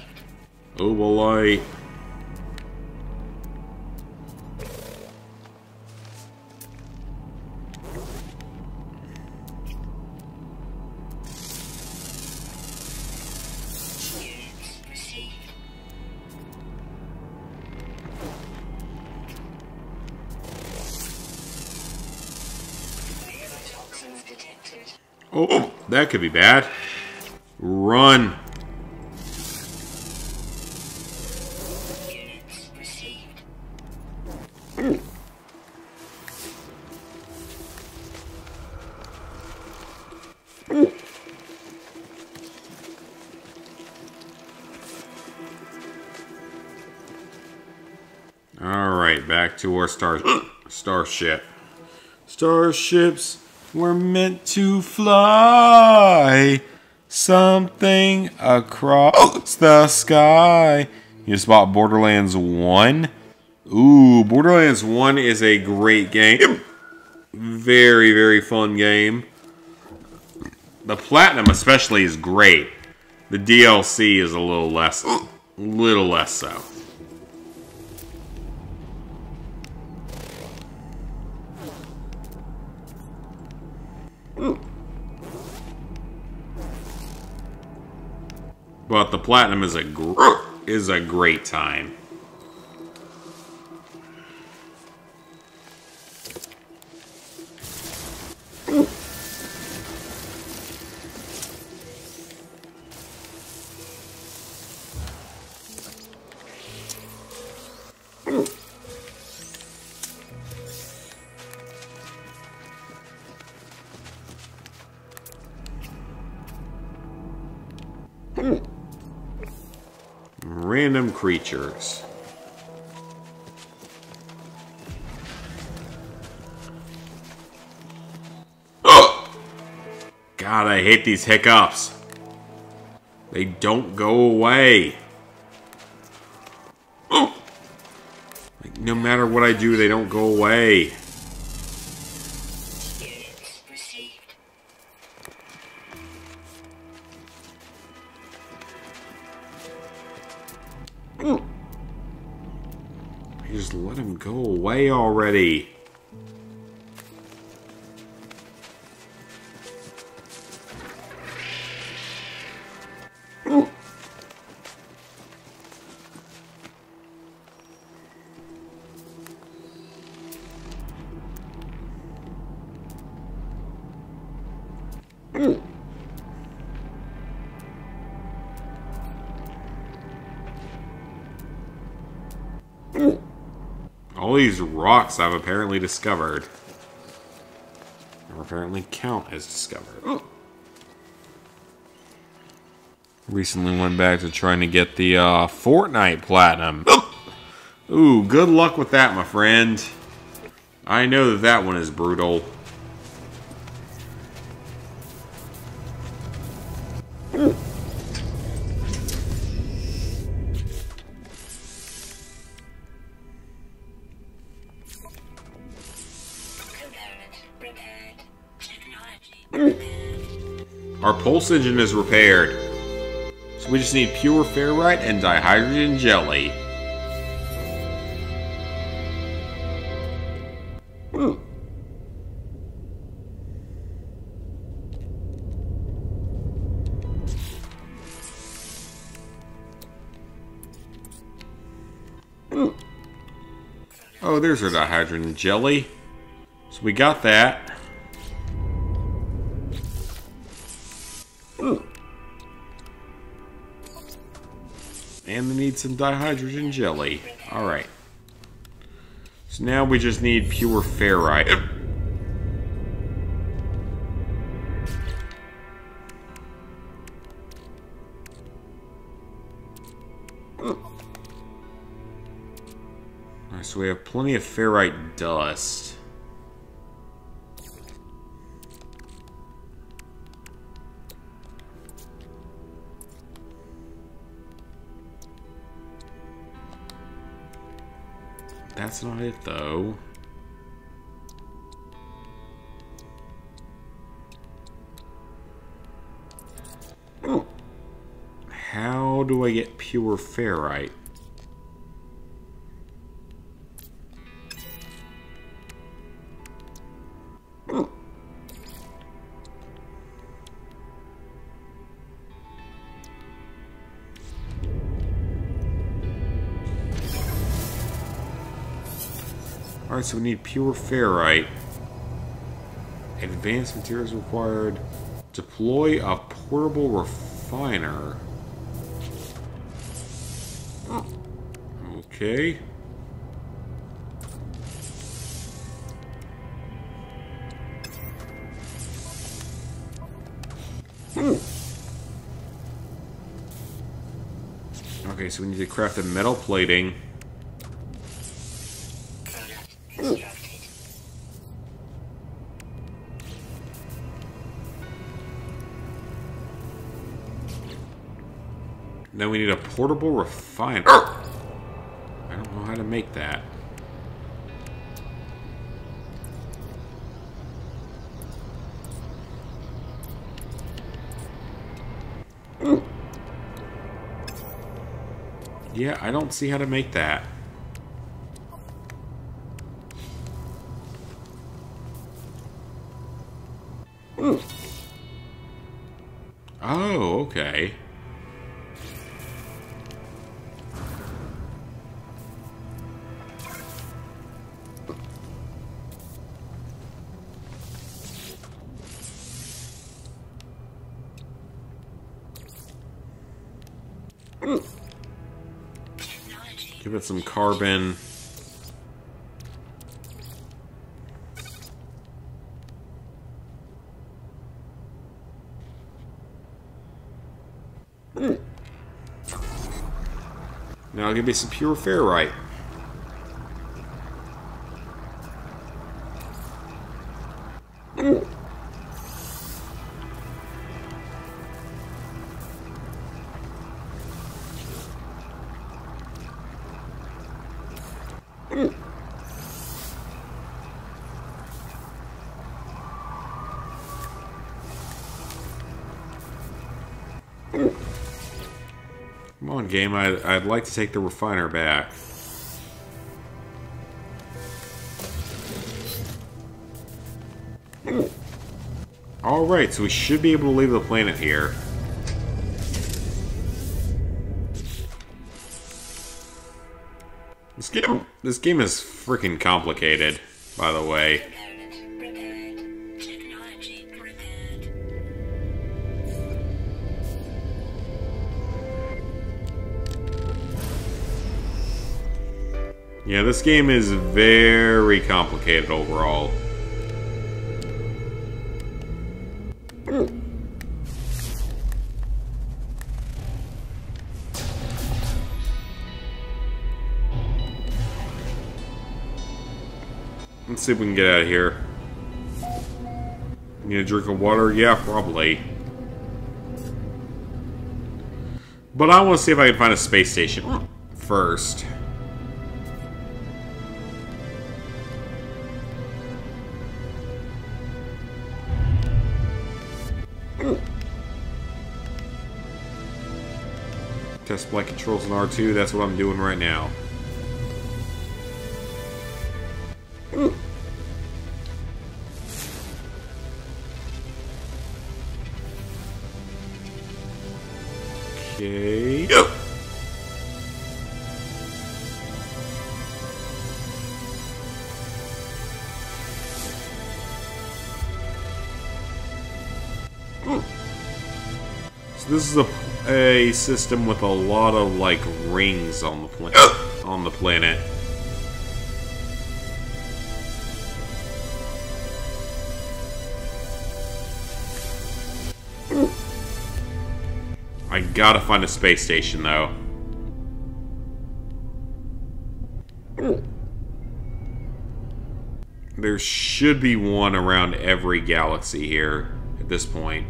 B: Detected.
A: Oh, that could be bad. Run. To our star starship. Starships were meant to fly something across the sky. You just bought Borderlands 1? Ooh, Borderlands 1 is a great game. Very, very fun game. The Platinum especially is great. The DLC is a little less little less so. Platinum is a is a great time. Random. Ugh! God, I hate these hiccups. They don't go away. Ugh! Like, no matter what I do, they don't go away. Away already. Rocks I've apparently discovered. Or apparently count as discovered. Oh. Recently went back to trying to get the uh, Fortnite Platinum. Ooh, good luck with that, my friend. I know that that one is brutal. Pulse engine is repaired. So we just need pure ferrite and dihydrogen jelly. Oh, there's our dihydrogen jelly. So we got that. And they need some dihydrogen jelly. Alright. So now we just need pure ferrite. Alright, so we have plenty of ferrite dust. That's not it, though. How do I get pure ferrite? So we need pure ferrite. Advanced materials required. Deploy a portable refiner. Okay. Okay, so we need to craft a metal plating. Portable refiner. I don't know how to make that. Mm. Yeah, I don't see how to make that. Some carbon. Hmm. Now give me some pure ferrite. Game. I, I'd like to take the refiner back. Alright, so we should be able to leave the planet here. This game, this game is freaking complicated, by the way. Yeah, this game is very complicated overall. Let's see if we can get out of here. Need a drink of water? Yeah, probably. But I want to see if I can find a space station first. Test flight controls in R2, that's what I'm doing right now. system with a lot of like rings on the planet. on the planet. I gotta find a space station though. There should be one around every galaxy here at this point.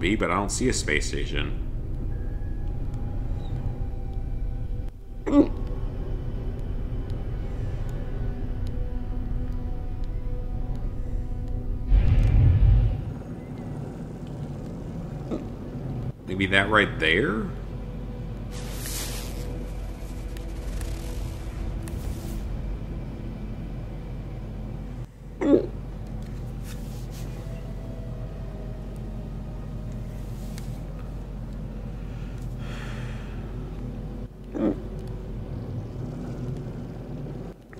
A: Be, but I don't see a space station. Maybe that right there?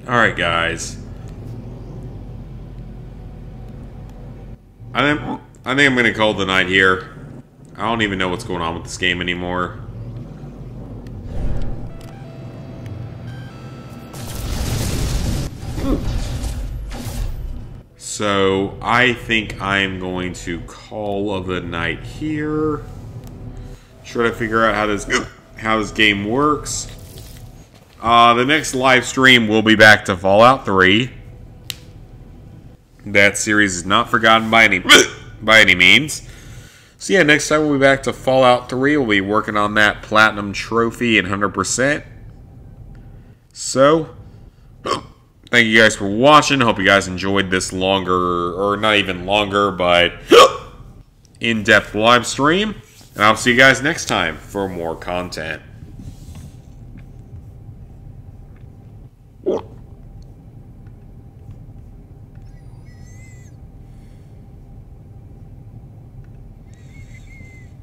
A: Alright, guys. I think, I think I'm going to call the night here. I don't even know what's going on with this game anymore. So, I think I'm going to call of the night here. Try to figure out how this how this game works. Uh, the next live stream will be back to Fallout 3. That series is not forgotten by any by any means. So yeah, next time we'll be back to Fallout 3. We'll be working on that Platinum Trophy and 100%. So, thank you guys for watching. Hope you guys enjoyed this longer, or not even longer, but in-depth live stream. And I'll see you guys next time for more content.